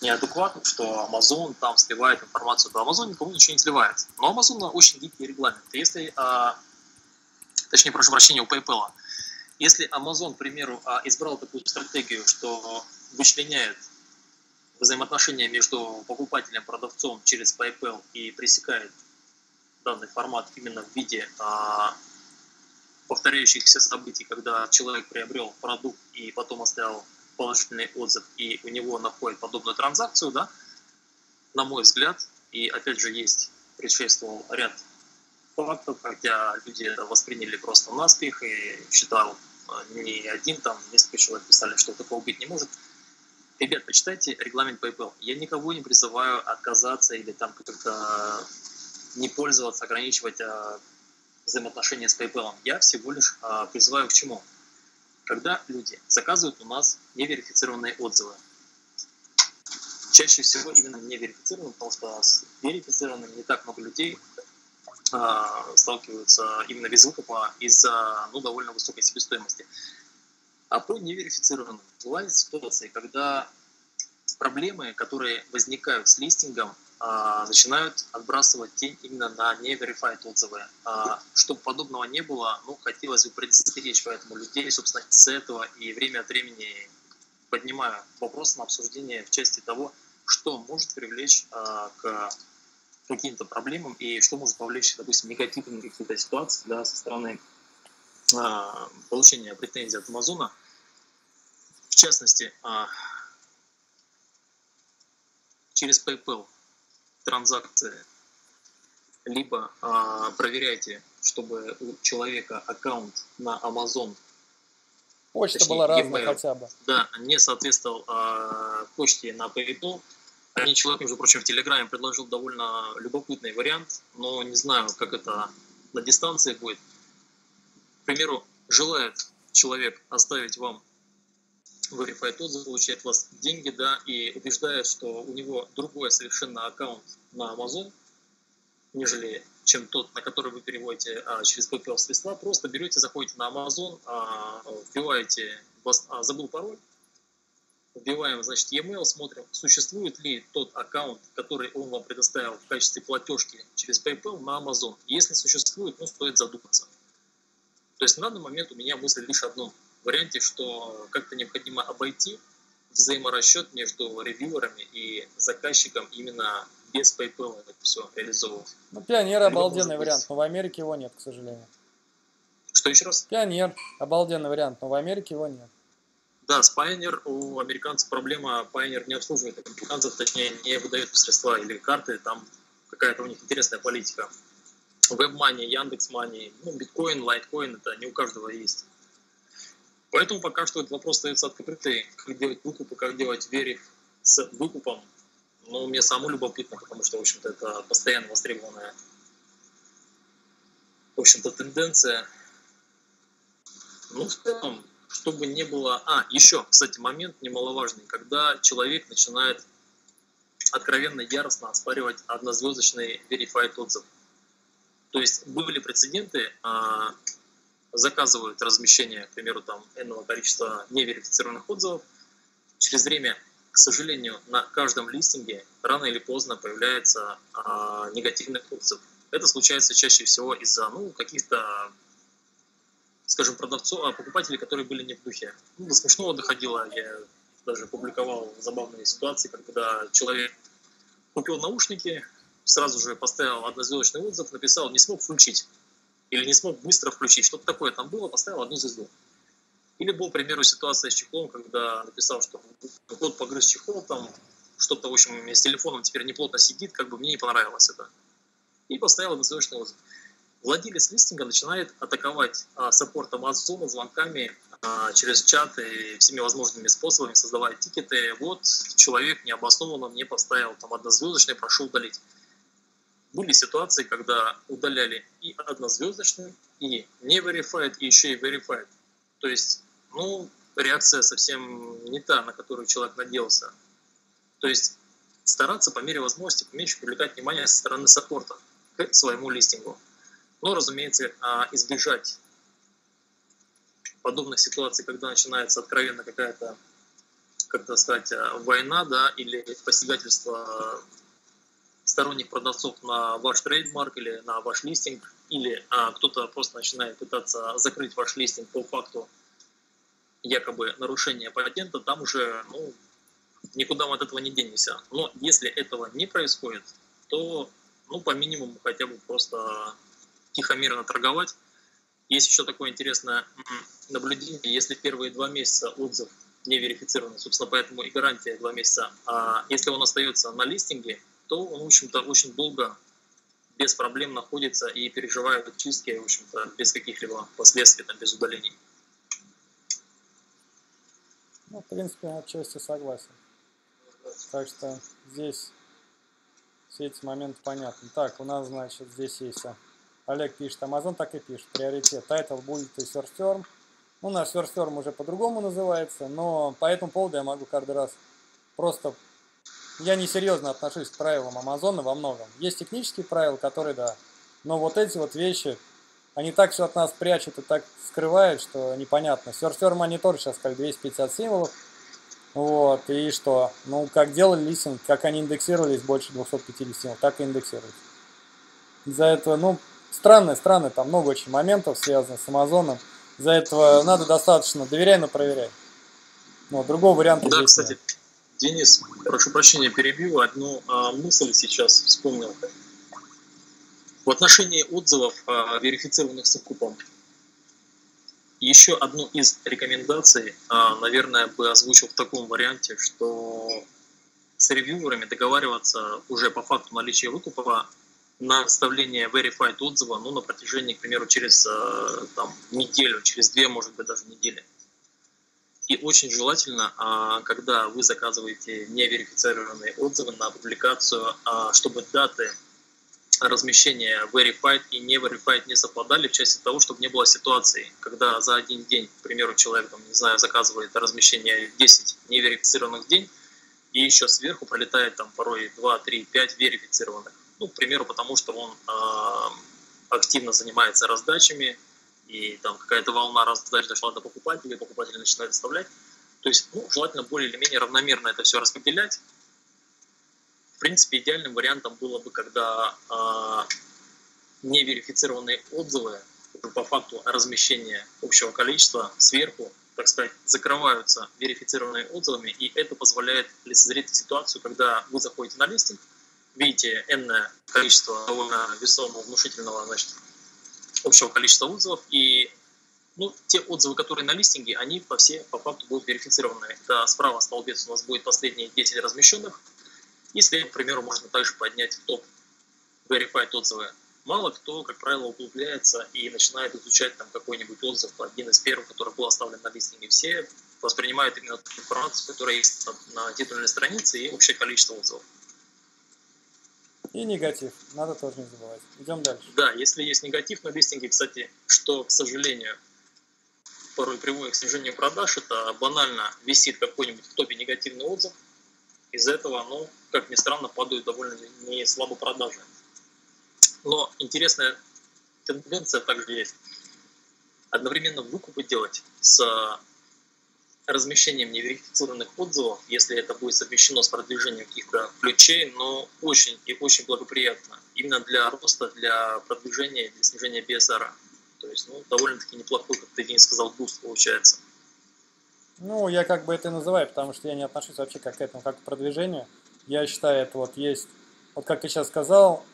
неадекватно, что Amazon там сливает информацию. Да, Amazon никому ничего не сливает. Но Amazon очень гибкий регламент. Если, а, точнее, прошу прощения, у PayPal, если Amazon, к примеру, а, избрал такую стратегию, что вычленяет взаимоотношения между покупателем и продавцом через PayPal и пресекает данный формат именно в виде а, повторяющихся событий, когда человек приобрел продукт и потом оставил положительный отзыв, и у него находит подобную транзакцию, да, на мой взгляд, и опять же есть, предшествовал ряд фактов, хотя люди это восприняли просто наспех, и считал э, не один, там несколько человек писали, что такого быть не может. Ребят, почитайте регламент PayPal. Я никого не призываю отказаться или там как-то не пользоваться, ограничивать а, взаимоотношения с PayPal. Я всего лишь а, призываю к чему? когда люди заказывают у нас неверифицированные отзывы. Чаще всего именно неверифицированные, потому что с верифицированными не так много людей сталкиваются именно без выкупа из-за ну, довольно высокой себестоимости. А по неверифицированным бывают ситуации, когда проблемы, которые возникают с листингом, а, начинают отбрасывать тень именно на не-verified отзывы. А, чтобы подобного не было, ну, хотелось бы предостеречь поэтому людей, собственно, из этого и время от времени поднимаю вопрос на обсуждение в части того, что может привлечь а, к каким-то проблемам и что может повлечь, допустим, негативные какие-то ситуации да, со стороны получения претензий от Амазона. В частности, через PayPal транзакции, либо а, проверяйте, чтобы у человека аккаунт на Amazon Почта точнее, была разная хотя бы. Да, не соответствовал а, почте на PayPal. Один человек, между прочим, в Телеграме предложил довольно любопытный вариант, но не знаю, как это на дистанции будет. К примеру, желает человек оставить вам Verify тот получает вас деньги, да, и убеждает, что у него другой совершенно аккаунт на Amazon, нежели чем тот, на который вы переводите а, через PayPal средства, просто берете, заходите на Amazon, а, вбиваете, вас, а, забыл пароль, вбиваем, значит, e-mail, смотрим, существует ли тот аккаунт, который он вам предоставил в качестве платежки через PayPal на Amazon. Если существует, ну, стоит задуматься. То есть на данный момент у меня мысль лишь одно – варианте, что как-то необходимо обойти взаиморасчет между ревьюерами и заказчиком именно без PayPal это все реализовывать. Ну, Пионер обалденный вариант, но в Америке его нет, к сожалению. Что еще раз? Пионер обалденный вариант, но в Америке его нет. Да, с Pioneer у американцев проблема, Pioneer не обслуживает американцев, точнее не выдает средства или карты, там какая-то у них интересная политика. WebMoney, Яндекс.Money, ну, биткоин, лайткоин, это не у каждого есть. Поэтому пока что этот вопрос остается открытый. Как делать выкуп и как делать верив с выкупом. Ну, мне самому любопытно, потому что, в общем-то, это постоянно востребованная, в общем-то, тенденция. Ну, в целом, чтобы не было... А, еще, кстати, момент немаловажный, когда человек начинает откровенно яростно оспаривать однозвездочный verified отзыв. То есть были прецеденты, а, заказывают размещение, к примеру, там, энного количества неверифицированных отзывов. Через время, к сожалению, на каждом листинге рано или поздно появляется а, негативный отзыв. Это случается чаще всего из-за ну, каких-то, скажем, продавцов, а, покупателей, которые были не в духе. Ну, до смешного доходило. Я даже публиковал забавные ситуации, когда человек купил наушники, сразу же поставил однозвездочный отзыв, написал, не смог включить. Или не смог быстро включить. Что-то такое там было, поставил одну звезду. Или был, к примеру, ситуация с чехлом, когда написал, что кот погрыз чехол, там что-то, в общем, с телефоном теперь неплотно сидит, как бы мне не понравилось это. И поставил однозвездочный отзыв. Владелец листинга начинает атаковать а, саппорт Амазона звонками а, через чат и всеми возможными способами, создавая тикеты. Вот человек необоснованно мне поставил там однозвездочный, прошу удалить. Были ситуации, когда удаляли и однозвездочный, и не verified, и еще и verified. То есть, ну, реакция совсем не та, на которую человек надеялся. То есть стараться по мере возможности поменьше привлекать внимание со стороны саппорта к своему листингу. Но, разумеется, а, избежать подобных ситуаций, когда начинается откровенно какая-то, как то сказать, а, война, да, или посягательство сторонних продавцов на ваш трейдмарк или на ваш листинг, или а, кто-то просто начинает пытаться закрыть ваш листинг по факту якобы нарушения патента, там уже ну, никуда мы от этого не денемся. Но если этого не происходит, то ну, по минимуму хотя бы просто тихо-мирно торговать. Есть еще такое интересное наблюдение. Если первые два месяца отзыв не верифицированный, собственно, поэтому и гарантия два месяца, а если он остается на листинге, то он, в общем-то, очень долго без проблем находится и переживает чистки, в общем-то, без каких-либо последствий, там, без удалений. Ну, в принципе, отчасти согласен. Так что здесь все эти моменты понятны. Так, у нас, значит, здесь есть а, Олег пишет, Amazon так и пишет, приоритет. Title будет и Search Ну, наш Search уже по-другому называется, но по этому поводу я могу каждый раз просто... Я несерьезно отношусь к правилам Амазона во многом. Есть технические правила, которые, да, но вот эти вот вещи, они так все от нас прячут и так скрывают, что непонятно. Они тоже сейчас как 250 символов, вот, и что? Ну, как делали листинг, как они индексировались больше 250 символов, так и индексируют. Из-за этого, ну, странные, странные, там много очень моментов связанных с Амазоном. За этого надо достаточно доверяй, но проверяй. Ну, другого варианта Да, кстати, нет. Денис, прошу прощения, перебил. Одну а, мысль сейчас вспомнил. В отношении отзывов, а, верифицированных с окупом, еще одну из рекомендаций, а, наверное, бы озвучил в таком варианте, что с ревьюерами договариваться уже по факту наличия выкупа на оставление verified отзыва, ну, на протяжении, к примеру, через э, там, неделю, через две, может быть, даже недели. И очень желательно, а, когда вы заказываете неверифицированные отзывы на публикацию, а, чтобы даты размещения verified и не verified не совпадали в части того, чтобы не было ситуации, когда за один день, к примеру, человек, там, не знаю, заказывает размещение 10 неверифицированных день, и еще сверху пролетает там порой 2, 3, 5 верифицированных. Ну, к примеру, потому что он э, активно занимается раздачами, и там какая-то волна раздач дошла до покупателей, покупатели начинают оставлять. То есть, ну, желательно более или менее равномерно это все распределять. В принципе, идеальным вариантом было бы, когда э, неверифицированные отзывы по факту размещения общего количества сверху, так сказать, закрываются верифицированными отзывами, и это позволяет лицезреть ситуацию, когда вы заходите на листинг, видите энное количество довольно весомого, внушительного значит, общего количества отзывов, и ну, те отзывы, которые на листинге, они по все по факту будут верифицированы. Это справа столбец у нас будет последние 10 размещенных, и слева, к примеру, можно также поднять в топ verified отзывы. Мало кто, как правило, углубляется и начинает изучать там какой-нибудь отзыв, один из первых, который был оставлен на листинге. Все воспринимают именно ту информацию, которая есть на титульной странице и общее количество отзывов. И негатив, надо тоже не забывать. Идем дальше. Да, если есть негатив на листинге, кстати, что, к сожалению, порой приводит к снижению продаж, это банально висит какой-нибудь в топе негативный отзыв, из-за этого, ну, как ни странно, падают довольно не слабо продажи. Но интересная тенденция также есть. Одновременно выкупы делать с размещением неверифицированных отзывов, если это будет совмещено с продвижением каких-то ключей, но очень и очень благоприятно. Именно для роста, для продвижения, для снижения BSR. То есть, ну, довольно-таки неплохой, как ты, Денис сказал, буст получается. Ну, я как бы это называю, потому что я не отношусь вообще как к этому, как к продвижению. Я считаю, это вот есть вот как я сейчас сказал,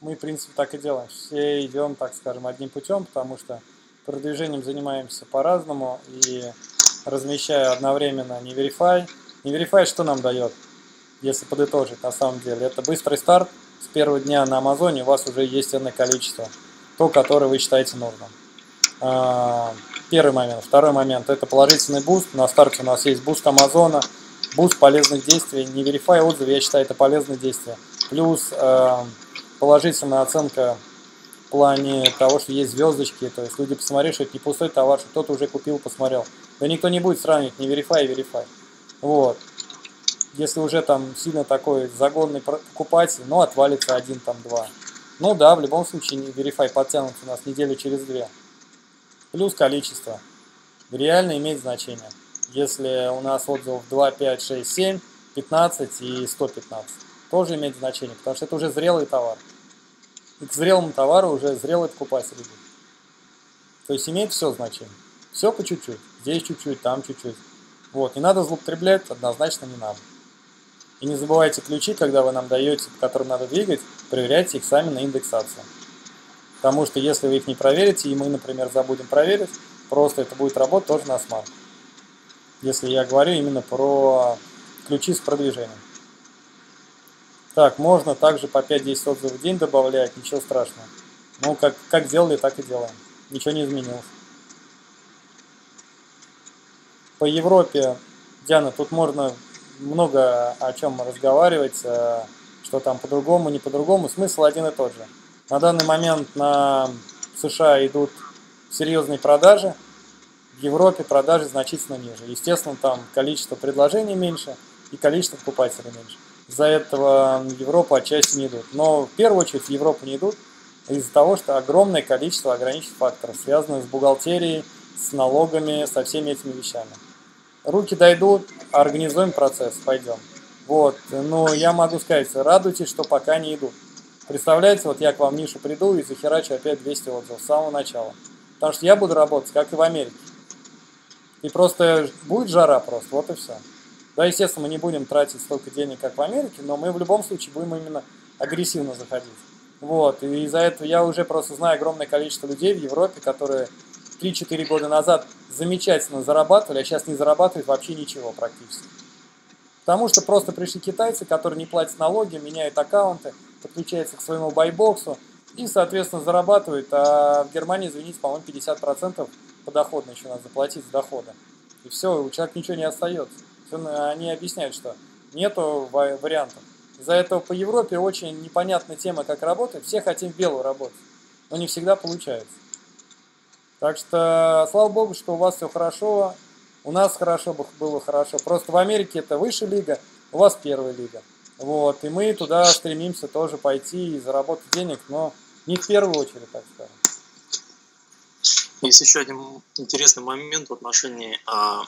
мы, в принципе, так и делаем. Все идем, так скажем, одним путем, потому что продвижением занимаемся по-разному и размещая одновременно не verified. Не verified что нам дает, если подытожить на самом деле? Это быстрый старт. С первого дня на Амазоне у вас уже есть иное количество, то, которое вы считаете нужным. А, первый момент. Второй момент – это положительный буст. На старте у нас есть буст Амазона, буст полезных действий. Не verified отзывы, я считаю, это полезные действия. Плюс а, положительная оценка в плане того, что есть звездочки, то есть люди посмотрели, что это не пустой товар, что кто-то уже купил, посмотрел. Да никто не будет сравнивать не Verify и Verify. Вот. Если уже там сильно такой загонный покупатель, ну, отвалится один, там, два. Ну да, в любом случае Verify подтянут у нас неделю через две. Плюс количество. Реально имеет значение. Если у нас отзывов 2, 5, 6, 7, 15 и 115. Тоже имеет значение, потому что это уже зрелый товар. И к зрелому товару уже зрелый покупатель. То есть имеет все значение. Все по чуть-чуть. Здесь чуть-чуть, там чуть-чуть. Вот. Не надо злоупотреблять, однозначно не надо. И не забывайте ключи, когда вы нам даете, по которым надо двигать, проверяйте их сами на индексацию. Потому что если вы их не проверите, и мы, например, забудем проверить, просто это будет работать тоже на смарт. Если я говорю именно про ключи с продвижением. Так, можно также по 5-10 отзывов в день добавлять, ничего страшного. Ну, как, как делали, так и делаем. Ничего не изменилось. По Европе, Диана, тут можно много о чем разговаривать, э, что там по-другому, не по-другому. Смысл один и тот же. На данный момент на США идут серьезные продажи, в Европе продажи значительно ниже. Естественно, там количество предложений меньше и количество покупателей меньше. Из-за этого в Европу отчасти не идут. Но в первую очередь в Европу не идут из-за того, что огромное количество ограниченных факторов, связанных с бухгалтерией, с налогами, со всеми этими вещами. Руки дойдут, организуем процесс, пойдем. Вот, но я могу сказать, радуйтесь, что пока не идут. Представляете, вот я к вам нишу приду и захерачу опять 200 отзывов с самого начала. Потому что я буду работать, как и в Америке. И просто будет жара просто, вот и все. Да, естественно, мы не будем тратить столько денег, как в Америке, но мы в любом случае будем именно агрессивно заходить. Вот, и из-за этого я уже просто знаю огромное количество людей в Европе, которые 3-4 года назад замечательно зарабатывали, а сейчас не зарабатывают вообще ничего практически. Потому что просто пришли китайцы, которые не платят налоги, меняют аккаунты, подключаются к своему байбоксу и, соответственно, зарабатывают. А в Германии, извините, по-моему, 50% подоходно еще надо заплатить с дохода. И все, у человека ничего не остается они объясняют, что нету вариантов. Из-за этого по Европе очень непонятная тема, как работать. Все хотим в белую работать, но не всегда получается. Так что, слава богу, что у вас все хорошо, у нас хорошо было хорошо. Просто в Америке это высшая лига, у вас первая лига. Вот, и мы туда стремимся тоже пойти и заработать денег, но не в первую очередь, так скажем. Есть еще один интересный момент в отношении а,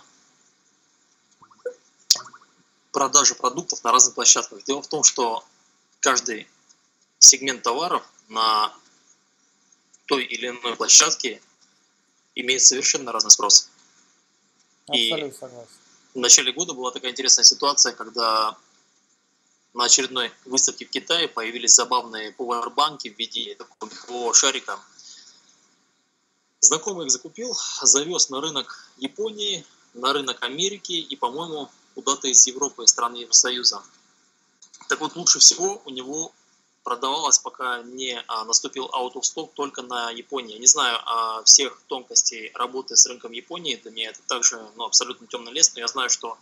продажи продуктов на разных площадках. Дело в том, что каждый сегмент товаров на той или иной площадке имеет совершенно разный спрос. Абсолютно И согласен. В начале года была такая интересная ситуация, когда на очередной выставке в Китае появились забавные пауэрбанки в виде такого шарика. Знакомый их закупил, завез на рынок Японии, на рынок Америки и, по-моему, куда-то из Европы, из стран Евросоюза. Так вот, лучше всего у него продавалось, пока не а, наступил out of stock, только на Японии. Не знаю а, всех тонкостей работы с рынком Японии, для меня это также ну, абсолютно темный лес, но я знаю, что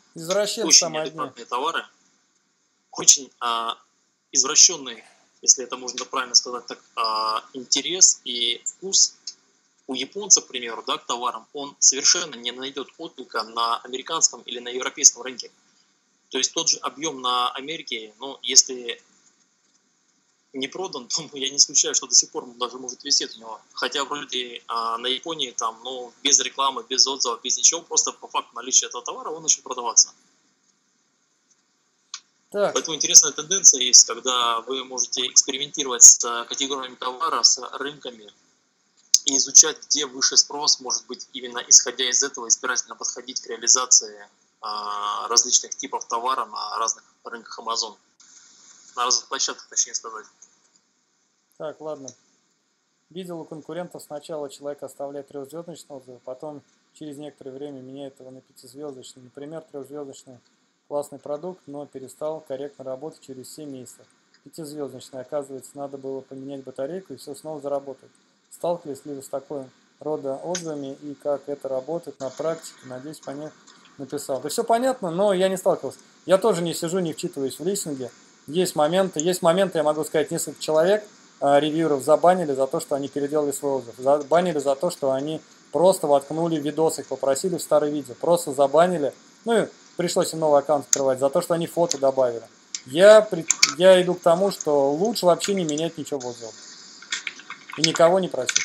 очень неадекватные товары, очень а, извращенный, если это можно правильно сказать так, а, интерес и вкус у японца, к примеру, да, к товарам, он совершенно не найдет отклика на американском или на европейском рынке. То есть тот же объем на Америке, ну, если не продан, то я не исключаю, что до сих пор даже может висеть у него. Хотя вроде а, на Японии там, ну, без рекламы, без отзывов, без ничего, просто по факту наличия этого товара он начал продаваться. Так. Поэтому интересная тенденция есть, когда вы можете экспериментировать с категориями товара, с рынками, и изучать, где выше спрос, может быть, именно исходя из этого избирательно подходить к реализации а, различных типов товара на разных рынках Amazon. На разных площадках, точнее сказать. Так, ладно. Видел у конкурентов сначала человек оставляет трехзвездочный отзыв, потом через некоторое время меняет его на пятизвездочный. Например, трехзвездочный классный продукт, но перестал корректно работать через 7 месяцев. Пятизвездочный, оказывается, надо было поменять батарейку и все снова заработает. Сталкивались ли вы с такой рода отзывами и как это работает на практике, надеюсь, понять написал. Да все понятно, но я не сталкивался. Я тоже не сижу, не вчитываюсь в листинге. Есть моменты, есть моменты, я могу сказать, несколько человек, э, ревьюеров забанили за то, что они переделали свой отзыв. Забанили за то, что они просто воткнули видосы, их попросили в старое видео. Просто забанили. Ну и пришлось им новый аккаунт открывать за то, что они фото добавили. Я, я иду к тому, что лучше вообще не менять ничего в отзывах. И никого не просить.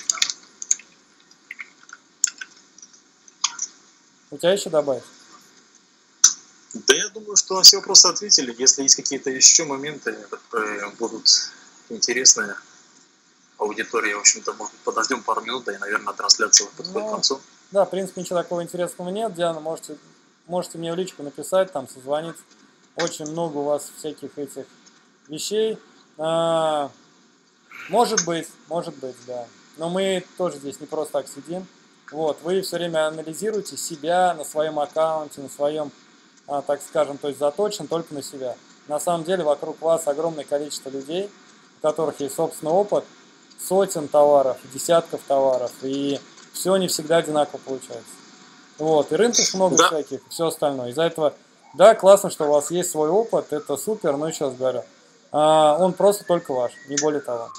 У тебя еще добавить? Да я думаю, что на все вопросы ответили. Если есть какие-то еще моменты, которые будут интересные аудитории, в общем-то, может, подождем пару минут, да и, наверное, трансляция подходит ну, к концу. Да, в принципе, ничего такого интересного нет. Диана, можете, можете мне в личку написать, там, созвониться. Очень много у вас всяких этих вещей. А, может быть, может быть, да. Но мы тоже здесь не просто так сидим. Вот, вы все время анализируете себя на своем аккаунте, на своем так скажем, то есть заточен только на себя. На самом деле вокруг вас огромное количество людей, у которых есть собственный опыт, сотен товаров, десятков товаров, и все не всегда одинаково получается. Вот, и рынков много да. всяких, и все остальное. Из-за этого, да, классно, что у вас есть свой опыт, это супер, но еще раз говорю, а, он просто только ваш, не более того.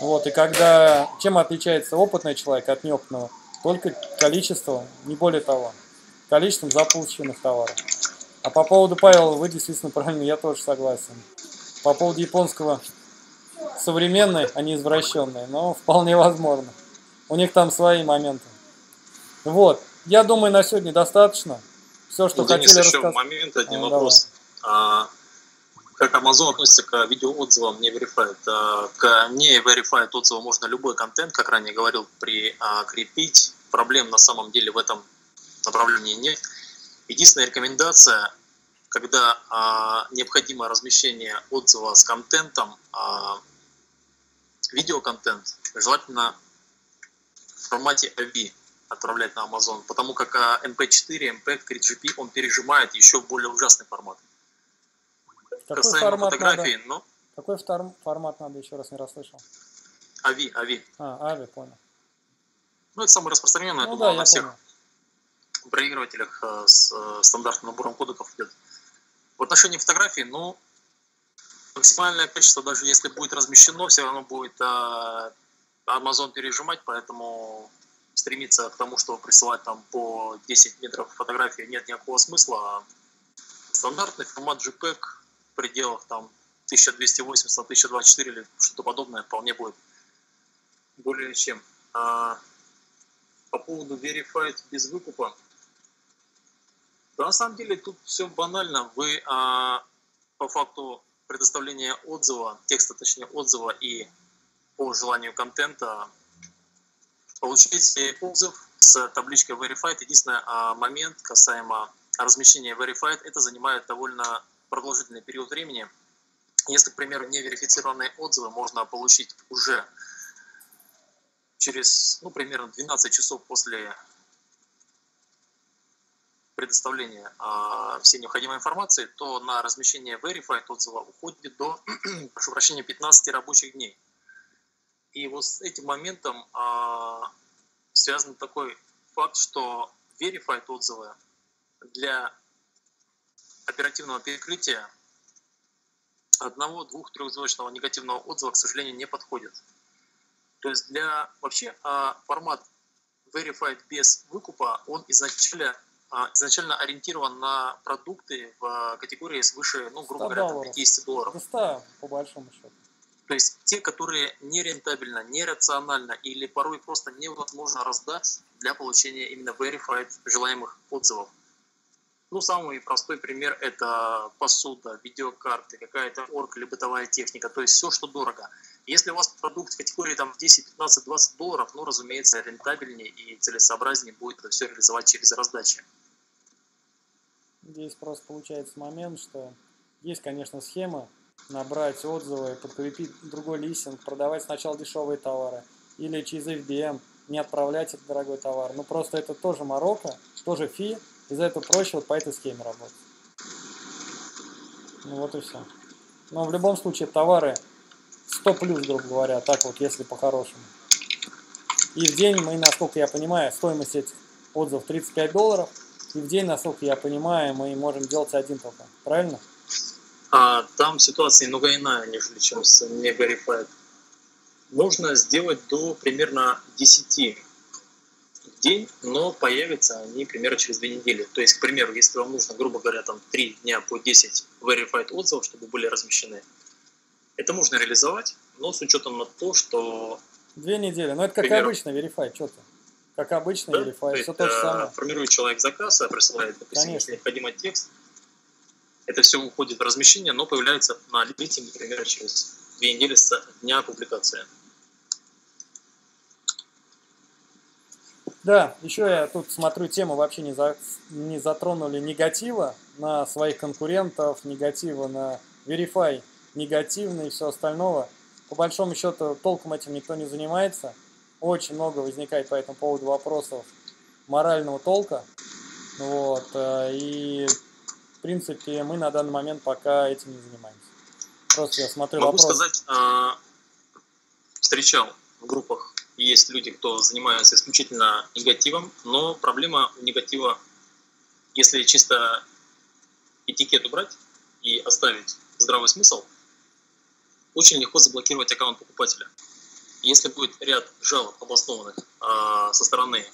Вот, и когда, чем отличается опытный человек от неопытного? Только количеством, не более того, количеством заполученных товаров. А по поводу Павел, вы действительно правильно, я тоже согласен. По поводу японского современной, а не извращенной, но вполне возможно. У них там свои моменты. Вот. Я думаю, на сегодня достаточно. Все, что ну, Денис, хотели еще момент, один а, вопрос. А, как Amazon относится к видеоотзывам не verified? А, к не verified отзывам можно любой контент, как ранее говорил, прикрепить. Проблем на самом деле в этом направлении нет. Единственная рекомендация, когда а, необходимо размещение отзыва с контентом, а, видеоконтент, желательно в формате AV отправлять на Amazon, потому как а, MP4, MPEG, 3GP он пережимает еще более ужасный формат. Какой Касаемо формат фотографии, надо? Ну, Какой формат надо, еще раз не расслышал? AVI, AVI. А, AVI, понял. Ну, это самый распространенный, ну, я думаю, да, на всех понял проигрывателях э, с э, стандартным набором кодеков идет. В отношении фотографий, ну, максимальное качество, даже если будет размещено, все равно будет э, Amazon пережимать, поэтому стремиться к тому, чтобы присылать там по 10 метров фотографии нет никакого смысла. Стандартный формат JPEG в пределах там 1280 на 1024 или что-то подобное вполне будет более чем. А по поводу Verified без выкупа, да, на самом деле тут все банально. Вы а, по факту предоставления отзыва, текста точнее отзыва и по желанию контента получите отзыв с табличкой Verified. Единственный а, момент касаемо размещения Verified, это занимает довольно продолжительный период времени. Если, к примеру, неверифицированные отзывы можно получить уже через, ну, примерно 12 часов после предоставления э, всей необходимой информации, то на размещение Verified отзыва уходит до, прошу прощения, 15 рабочих дней. И вот с этим моментом э, связан такой факт, что Verified отзывы для оперативного перекрытия одного, двух, трехзвездочного негативного отзыва, к сожалению, не подходит. То есть для вообще а, формат Verified без выкупа, он изначально изначально ориентирован на продукты в категории свыше, ну, грубо говоря, долларов. 50 долларов. До 100, по большому счету. То есть те, которые нерентабельно, нерационально или порой просто невозможно раздать для получения именно verified желаемых отзывов. Ну, самый простой пример – это посуда, видеокарты, какая-то орг или бытовая техника, то есть все, что дорого. Если у вас продукт категории там 10, 15, 20 долларов, ну, разумеется, рентабельнее и целесообразнее будет это все реализовать через раздачи. Здесь просто получается момент, что есть, конечно, схема, набрать отзывы, подкрепить другой листинг, продавать сначала дешевые товары или через FBM не отправлять этот дорогой товар. Ну просто это тоже морока, тоже фи, из-за этого проще вот по этой схеме работать. Ну вот и все. Но в любом случае товары 100 плюс, грубо говоря, так вот, если по-хорошему. И в день мы, насколько я понимаю, стоимость этих отзывов 35 долларов. И в день, насколько я понимаю, мы можем делать один только. Правильно? А там ситуация немного иная, нежели чем с не Verified. Можно сделать до примерно 10 в день, но появятся они примерно через две недели. То есть, к примеру, если вам нужно, грубо говоря, там 3 дня по 10 Verified отзывов, чтобы были размещены, это можно реализовать, но с учетом на то, что Две недели. Ну, это как примеру, обычно, Verify, что ты? Как обычно, да? То все то же э, самое. Формирует человек заказ, а присылает, допустим, Конечно. если необходимый текст. Это все уходит в размещение, но появляется на лимите, например, через две недели с дня публикации. Да, еще я тут смотрю, тему вообще не, за, не затронули негатива на своих конкурентов, негатива на Verify, негативный и все остальное по большому счету толком этим никто не занимается. Очень много возникает по этому поводу вопросов морального толка. Вот, э, и в принципе мы на данный момент пока этим не занимаемся. Просто я смотрю Могу вопрос. сказать, а, встречал в группах, есть люди, кто занимается исключительно негативом, но проблема у негатива, если чисто этикет убрать и оставить здравый смысл – очень легко заблокировать аккаунт покупателя. Если будет ряд жалоб обоснованных э, со стороны,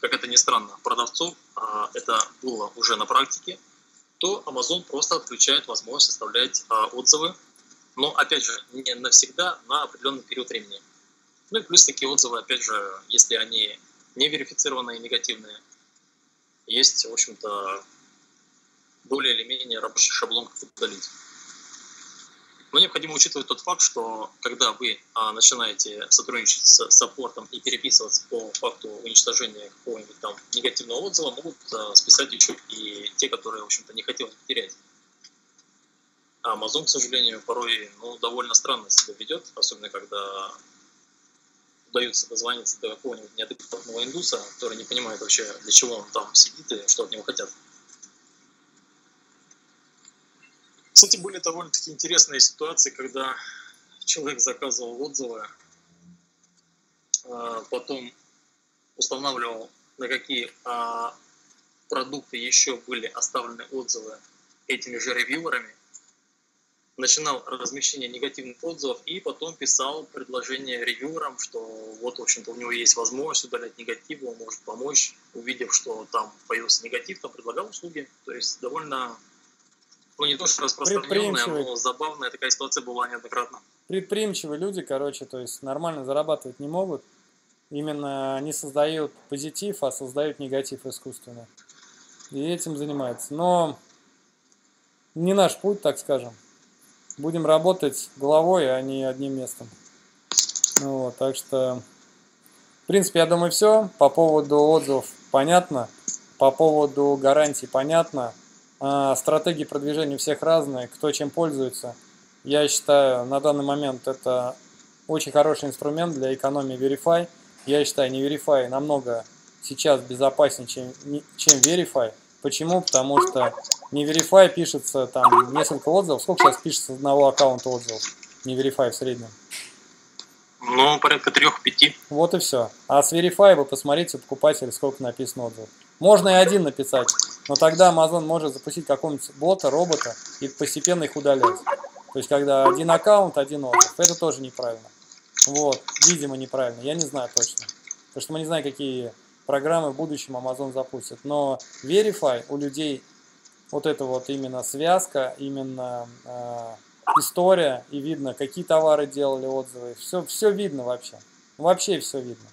как это ни странно, продавцов, э, это было уже на практике, то Amazon просто отключает возможность оставлять э, отзывы, но, опять же, не навсегда, на определенный период времени. Ну и плюс такие отзывы, опять же, если они не верифицированные, негативные, есть, в общем-то, более или менее рабочий шаблон, как удалить. Но необходимо учитывать тот факт, что когда вы а, начинаете сотрудничать с саппортом и переписываться по факту уничтожения какого-нибудь там негативного отзыва, могут а, списать еще и те, которые, в общем-то, не хотелось потерять. А Amazon, к сожалению, порой ну, довольно странно себя ведет, особенно когда удается дозвониться до какого-нибудь неадекватного индуса, который не понимает вообще, для чего он там сидит и что от него хотят. Кстати, были довольно-таки интересные ситуации, когда человек заказывал отзывы, а, потом устанавливал, на какие а, продукты еще были оставлены отзывы этими же ревьюерами, начинал размещение негативных отзывов и потом писал предложение ревьюерам, что вот, в общем-то, у него есть возможность удалять негатив, он может помочь, увидев, что там появился негатив, там предлагал услуги. То есть довольно ну не то, что распространенная, но забавная такая ситуация была неоднократно. Предприимчивые люди, короче, то есть нормально зарабатывать не могут. Именно они создают позитив, а создают негатив искусственно. И этим занимаются. Но не наш путь, так скажем. Будем работать головой, а не одним местом. Ну, вот, так что, в принципе, я думаю, все. По поводу отзывов понятно. По поводу гарантий понятно. А, стратегии продвижения у всех разные, кто чем пользуется. Я считаю, на данный момент это очень хороший инструмент для экономии Verify. Я считаю, не Verify намного сейчас безопаснее, чем, чем Verify. Почему? Потому что не Verify пишется там несколько отзывов. Сколько сейчас пишется одного аккаунта отзывов? Не Verify в среднем. Ну, порядка трех-пяти. Вот и все. А с Verify вы посмотрите у покупателя, сколько написано отзывов. Можно и один написать, но тогда Amazon может запустить какого-нибудь бота, робота и постепенно их удалять. То есть, когда один аккаунт, один отзыв. Это тоже неправильно. Вот, видимо, неправильно. Я не знаю точно. Потому что мы не знаем, какие программы в будущем Amazon запустит. Но Verify у людей вот это вот именно связка, именно э, история, и видно, какие товары делали отзывы. Все, все видно вообще. Вообще все видно.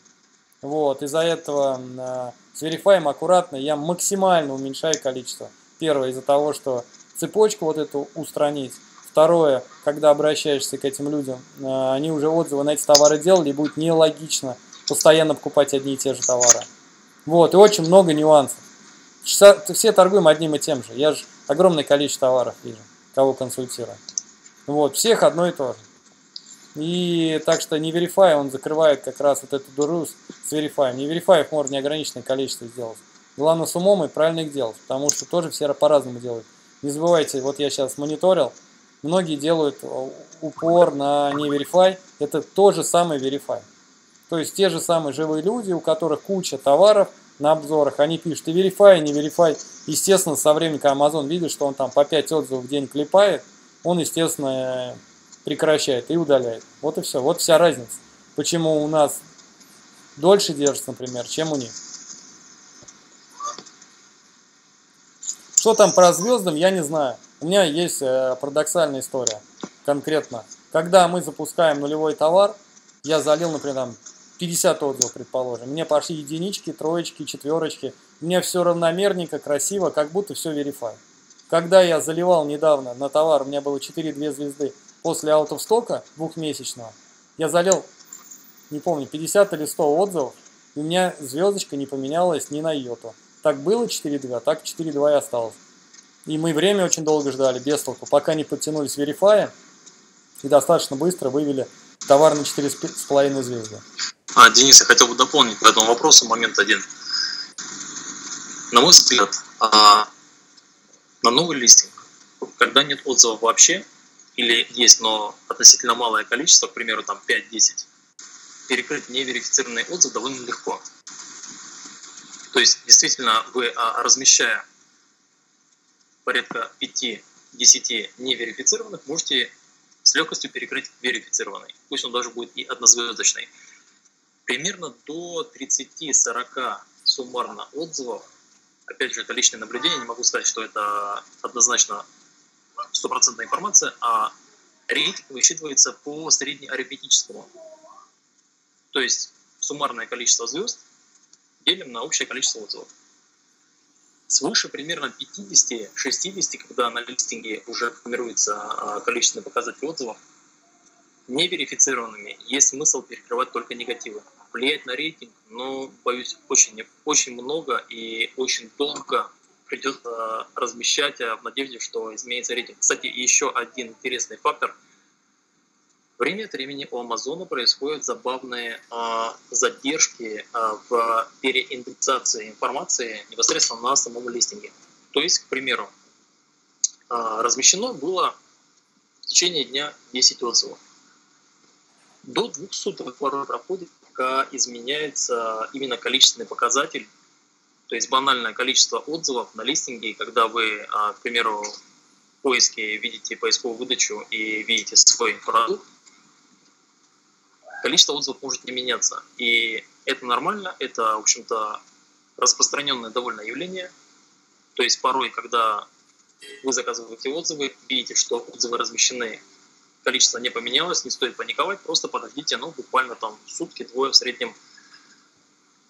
Вот, из-за этого э, с Verify аккуратно я максимально уменьшаю количество. Первое, из-за того, что цепочку вот эту устранить. Второе, когда обращаешься к этим людям, э, они уже отзывы на эти товары делали, и будет нелогично постоянно покупать одни и те же товары. Вот, и очень много нюансов. Все торгуем одним и тем же. Я же огромное количество товаров вижу, кого консультирую. Вот, всех одно и то же. И так что не Verify, он закрывает как раз вот эту дыру с Verify. Не Verify можно неограниченное количество сделать. Главное с умом и правильно их делать, потому что тоже все по-разному делают. Не забывайте, вот я сейчас мониторил, многие делают упор на не Verify, это тот же самый Verify. То есть те же самые живые люди, у которых куча товаров на обзорах, они пишут и Verify, и не Verify. Естественно, со временем, когда Amazon видит, что он там по 5 отзывов в день клепает, он, естественно, прекращает и удаляет. Вот и все. Вот вся разница. Почему у нас дольше держится, например, чем у них. Что там про звездам, я не знаю. У меня есть э, парадоксальная история. Конкретно. Когда мы запускаем нулевой товар, я залил, например, там 50 отзывов, предположим. Мне пошли единички, троечки, четверочки. Мне все равномерненько, красиво, как будто все верифай. Когда я заливал недавно на товар, у меня было 4-2 звезды, после out of стока двухмесячного, я залил, не помню, 50 или 100 отзывов, и у меня звездочка не поменялась ни на йоту. Так было 4.2, так 4.2 и осталось. И мы время очень долго ждали, без толку, пока не подтянулись верифая, и достаточно быстро вывели товар на 4,5 звезды. А, Денис, я хотел бы дополнить по этому вопросу момент один. На мой взгляд, а, на новый листинг, когда нет отзывов вообще, или есть, но относительно малое количество, к примеру, там 5-10, перекрыть неверифицированный отзыв довольно легко. То есть, действительно, вы, а, размещая порядка 5-10 неверифицированных, можете с легкостью перекрыть верифицированный. Пусть он даже будет и однозвездочный. Примерно до 30-40 суммарно отзывов опять же, это личное наблюдение, не могу сказать, что это однозначно стопроцентная информация, а рейтинг высчитывается по среднеарифметическому. То есть суммарное количество звезд делим на общее количество отзывов. Свыше примерно 50-60, когда на листинге уже формируется а, количественный показатель отзывов, неверифицированными есть смысл перекрывать только негативы влиять на рейтинг, но, боюсь, очень, очень много и очень долго придется размещать а, в надежде, что изменится рейтинг. Кстати, еще один интересный фактор. Время от времени у Амазона происходят забавные э, задержки э, в переиндексации информации непосредственно на самом листинге. То есть, к примеру, э, размещено было в течение дня 10 отзывов. До двух суток проходит пока изменяется именно количественный показатель, то есть банальное количество отзывов на листинге, когда вы, а, к примеру, в поиске видите поисковую выдачу и видите свой продукт, количество отзывов может не меняться. И это нормально, это, в общем-то, распространенное довольно явление. То есть порой, когда вы заказываете отзывы, видите, что отзывы размещены количество не поменялось, не стоит паниковать, просто подождите, ну, буквально там сутки, двое в среднем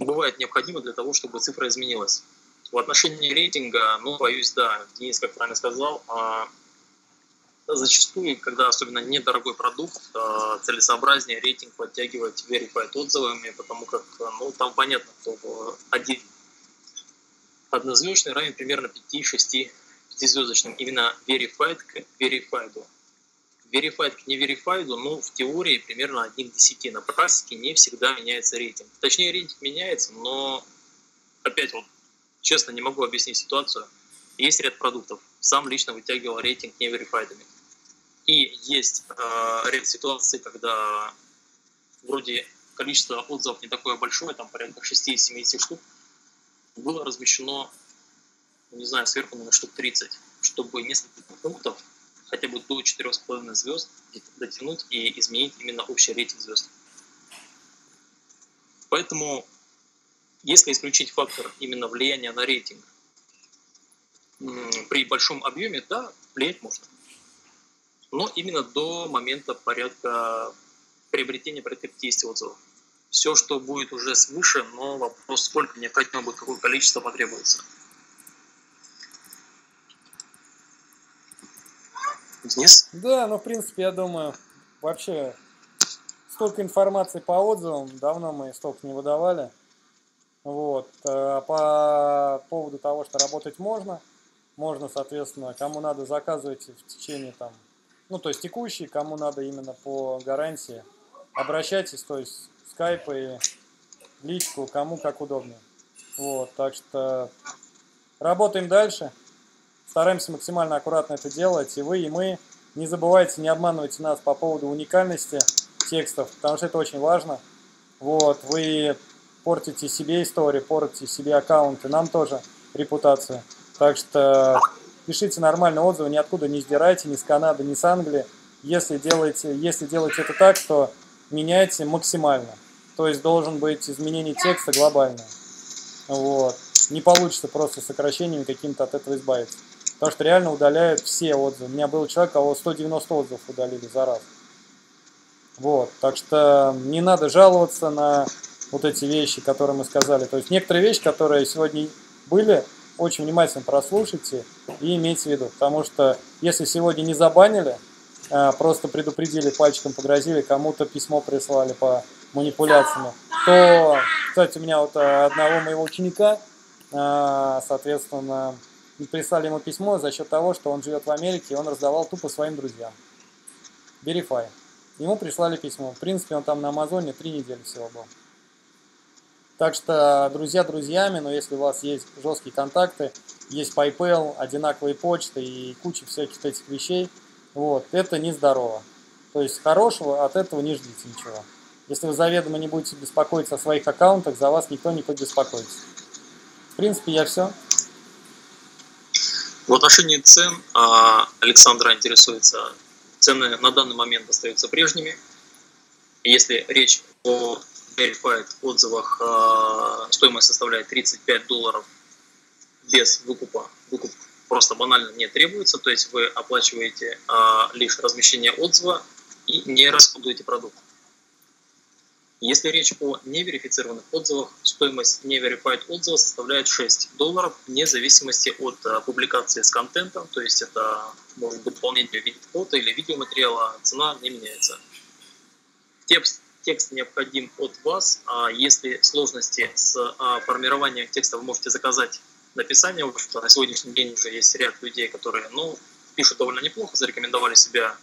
бывает необходимо для того, чтобы цифра изменилась. В отношении рейтинга, ну, боюсь, да, Денис, как правильно сказал, а, зачастую, когда особенно недорогой продукт, а, целесообразнее рейтинг подтягивать verified отзывами, потому как, ну, там понятно, что один однозвездочный равен примерно 5-6 пятизвездочным, именно verified к verified verified к неверифайду, ну, в теории примерно 1 к 10. На практике не всегда меняется рейтинг. Точнее, рейтинг меняется, но опять вот, честно, не могу объяснить ситуацию. Есть ряд продуктов. Сам лично вытягивал рейтинг неверифайдами. И есть э, ряд ситуаций, когда вроде количество отзывов не такое большое, там порядка 6-70 штук, было размещено, не знаю, сверху на штук 30, чтобы несколько пунктов хотя бы до 4,5 звезд дотянуть и изменить именно общий рейтинг звезд. Поэтому, если исключить фактор именно влияния на рейтинг, при большом объеме, да, влиять можно. Но именно до момента порядка приобретения порядка 50 отзывов. Все, что будет уже свыше, но вопрос, сколько необходимо будет, какое количество потребуется. Денис? Да, ну, в принципе, я думаю, вообще столько информации по отзывам, давно мы столько не выдавали. Вот. А по поводу того, что работать можно, можно, соответственно, кому надо заказывать в течение там ну, то есть текущие, кому надо именно по гарантии, обращайтесь, то есть скайп и личку, кому как удобнее. Вот, так что работаем дальше, стараемся максимально аккуратно это делать, и вы, и мы. Не забывайте, не обманывайте нас по поводу уникальности текстов, потому что это очень важно. Вот, вы портите себе историю, портите себе аккаунты, нам тоже репутацию. Так что пишите нормальные отзывы, ниоткуда не сдирайте, ни с Канады, ни с Англии. Если делаете, если делаете это так, то меняйте максимально. То есть должен быть изменение текста глобальное. Вот. Не получится просто сокращениями каким-то от этого избавиться. Потому что реально удаляют все отзывы. У меня был человек, кого 190 отзывов удалили за раз. Вот. Так что не надо жаловаться на вот эти вещи, которые мы сказали. То есть некоторые вещи, которые сегодня были, очень внимательно прослушайте и имейте в виду. Потому что если сегодня не забанили, а, просто предупредили, пальчиком погрозили, кому-то письмо прислали по манипуляциям, то, кстати, у меня вот а, одного моего ученика, а, соответственно, прислали ему письмо за счет того, что он живет в Америке, и он раздавал тупо своим друзьям. Verify. Ему прислали письмо. В принципе, он там на Амазоне три недели всего был. Так что, друзья друзьями, но если у вас есть жесткие контакты, есть PayPal, одинаковые почты и куча всяких этих вещей, вот, это нездорово. То есть хорошего от этого не ждите ничего. Если вы заведомо не будете беспокоиться о своих аккаунтах, за вас никто не побеспокоится. В принципе, я все. В отношении цен а, Александра интересуется, цены на данный момент остаются прежними. Если речь о Verified отзывах э, стоимость составляет 35 долларов без выкупа. Выкуп просто банально не требуется, то есть вы оплачиваете э, лишь размещение отзыва и не расходуете продукт. Если речь о неверифицированных отзывах, стоимость неверифайд отзыва составляет 6 долларов вне зависимости от а, публикации с контентом, то есть это может быть дополнение в фото или видеоматериала, цена не меняется. Текст текст необходим от вас. А если сложности с а, формированием текста, вы можете заказать написание. В общем-то, на сегодняшний день уже есть ряд людей, которые ну, пишут довольно неплохо, зарекомендовали себя,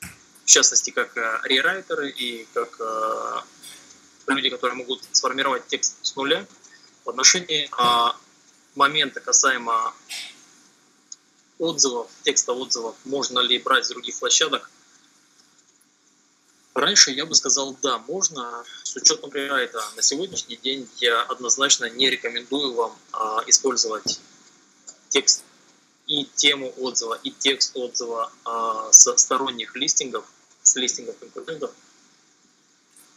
в частности, как э, рерайтеры и как э, люди, которые могут сформировать текст с нуля. В отношении а, момента касаемо отзывов, текста отзывов, можно ли брать с других площадок, Раньше я бы сказал, да, можно. С учетом это на сегодняшний день я однозначно не рекомендую вам а, использовать текст и тему отзыва, и текст отзыва а, с сторонних листингов, с листингов конкурентов.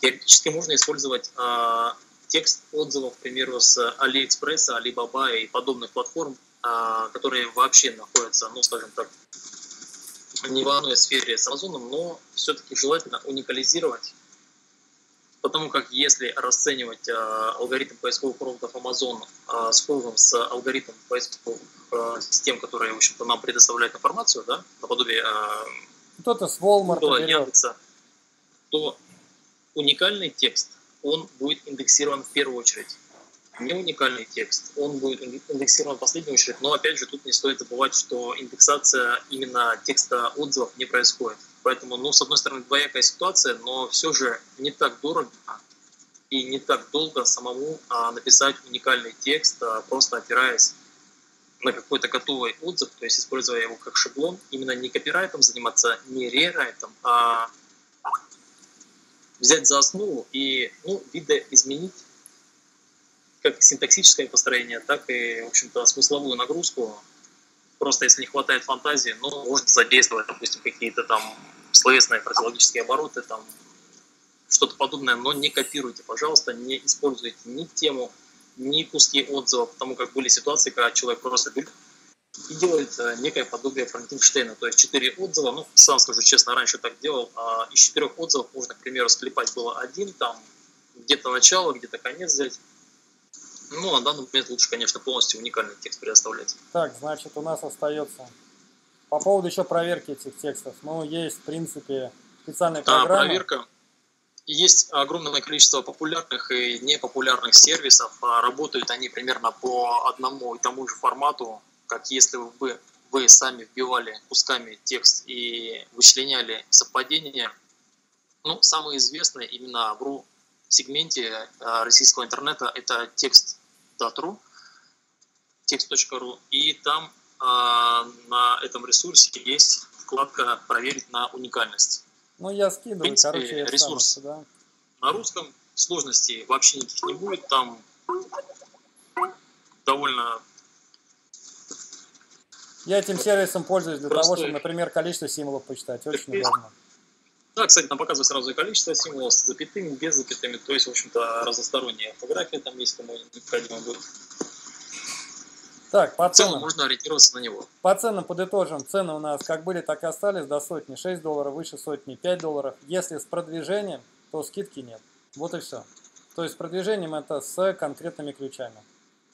Теоретически можно использовать а, текст отзывов, к примеру, с AliExpress, Alibaba и подобных платформ, а, которые вообще находятся, ну, скажем так, не в одной сфере с Amazon, но все-таки желательно уникализировать, потому как если расценивать э, алгоритм поисковых роботов Amazon э, схожим с алгоритмом поисковых э, систем, которые, в общем-то, нам предоставляют информацию, да, наподобие э, кто-то с Walmart Яндекса, то уникальный текст, он будет индексирован в первую очередь не уникальный текст, он будет индексирован в последнюю очередь, но опять же тут не стоит забывать, что индексация именно текста отзывов не происходит. Поэтому, ну, с одной стороны, двоякая ситуация, но все же не так дорого и не так долго самому а, написать уникальный текст, а, просто опираясь на какой-то готовый отзыв, то есть используя его как шаблон, именно не копирайтом заниматься, не рерайтом, а взять за основу и ну, видоизменить как синтаксическое построение, так и, в общем-то, смысловую нагрузку. Просто если не хватает фантазии, ну, можно задействовать, допустим, какие-то там словесные фразеологические обороты, там что-то подобное, но не копируйте, пожалуйста, не используйте ни тему, ни куски отзывов, потому как были ситуации, когда человек просто берет и делает э, некое подобие Франкенштейна, то есть четыре отзыва, ну, сам скажу честно, раньше так делал, а из четырех отзывов можно, к примеру, склепать было один, там, где-то начало, где-то конец взять, ну, на данный момент лучше, конечно, полностью уникальный текст предоставлять. Так, значит, у нас остается по поводу еще проверки этих текстов. Ну, есть, в принципе, специальная программа. Да, проверка. Есть огромное количество популярных и непопулярных сервисов. А работают они примерно по одному и тому же формату, как если бы вы сами вбивали кусками текст и вычленяли совпадения. Ну, самое известное именно в RU сегменте э, российского интернета это текст.ру, текст.ру, и там э, на этом ресурсе есть вкладка «Проверить на уникальность». Ну, я скидываю, В принципе, короче, я ресурс. сюда. На русском сложностей вообще никаких не будет, там довольно Я этим сервисом пользуюсь для того, Простой. чтобы, например, количество символов посчитать. Очень удобно. Да, кстати, там показывает сразу и количество символов с запятыми, без запятыми, то есть, в общем-то, разносторонняя фотография там есть, кому необходимо будет. Так, по В целом ценам. можно ориентироваться на него. По ценам подытожим. Цены у нас как были, так и остались до сотни. 6 долларов, выше сотни 5 долларов. Если с продвижением, то скидки нет. Вот и все. То есть с продвижением это с конкретными ключами.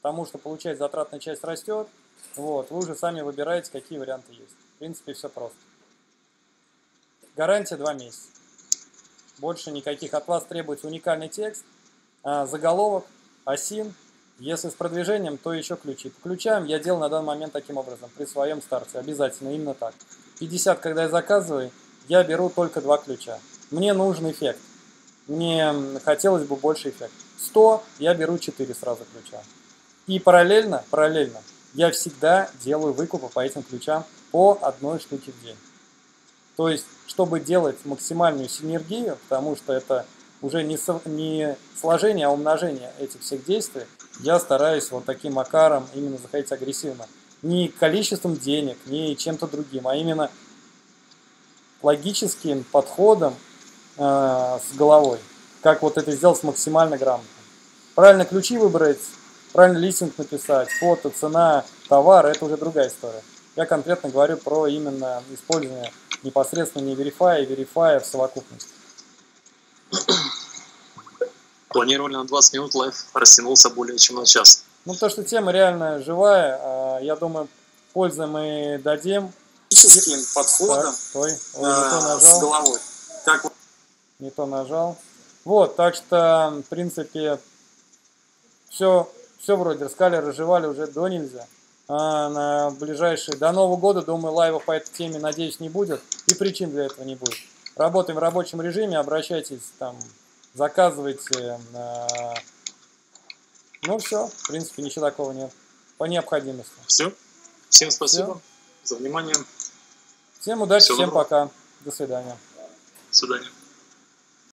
Потому что, получается, затратная часть растет. Вот, вы уже сами выбираете, какие варианты есть. В принципе, все просто. Гарантия 2 месяца. Больше никаких. От вас требуется уникальный текст, а, заголовок, осин. Если с продвижением, то еще ключи. По ключам я делал на данный момент таким образом, при своем старте. Обязательно, именно так. 50, когда я заказываю, я беру только два ключа. Мне нужен эффект. Мне хотелось бы больше эффект. 100, я беру 4 сразу ключа. И параллельно, параллельно, я всегда делаю выкупы по этим ключам по одной штуке в день. То есть, чтобы делать максимальную синергию, потому что это уже не, со- не сложение, а умножение этих всех действий, я стараюсь вот таким макаром именно заходить агрессивно. Не количеством денег, не чем-то другим, а именно логическим подходом э, с головой. Как вот это сделать максимально грамотно. Правильно ключи выбрать, правильно листинг написать, фото, цена, товар, это уже другая история. Я конкретно говорю про именно использование непосредственно не верифая, и верифая в совокупности. Планировали на 20 минут, лайф растянулся более чем на час. Ну, то, что тема реально живая, а, я думаю, пользы мы дадим. Так, подходом стой, ой, не э, то с нажал, головой. Как вот не то нажал. Вот, так что, в принципе, все, все вроде рассказали, разжевали уже до нельзя. А на ближайшие, до Нового года, думаю, лайвов по этой теме, надеюсь, не будет. И причин для этого не будет. Работаем в рабочем режиме, обращайтесь, там, заказывайте. а, Ну, все, в принципе, ничего такого нет. По необходимости. все. Всем спасибо за внимание. Всем удачи, Всего всем доброго. пока. До свидания. До свидания.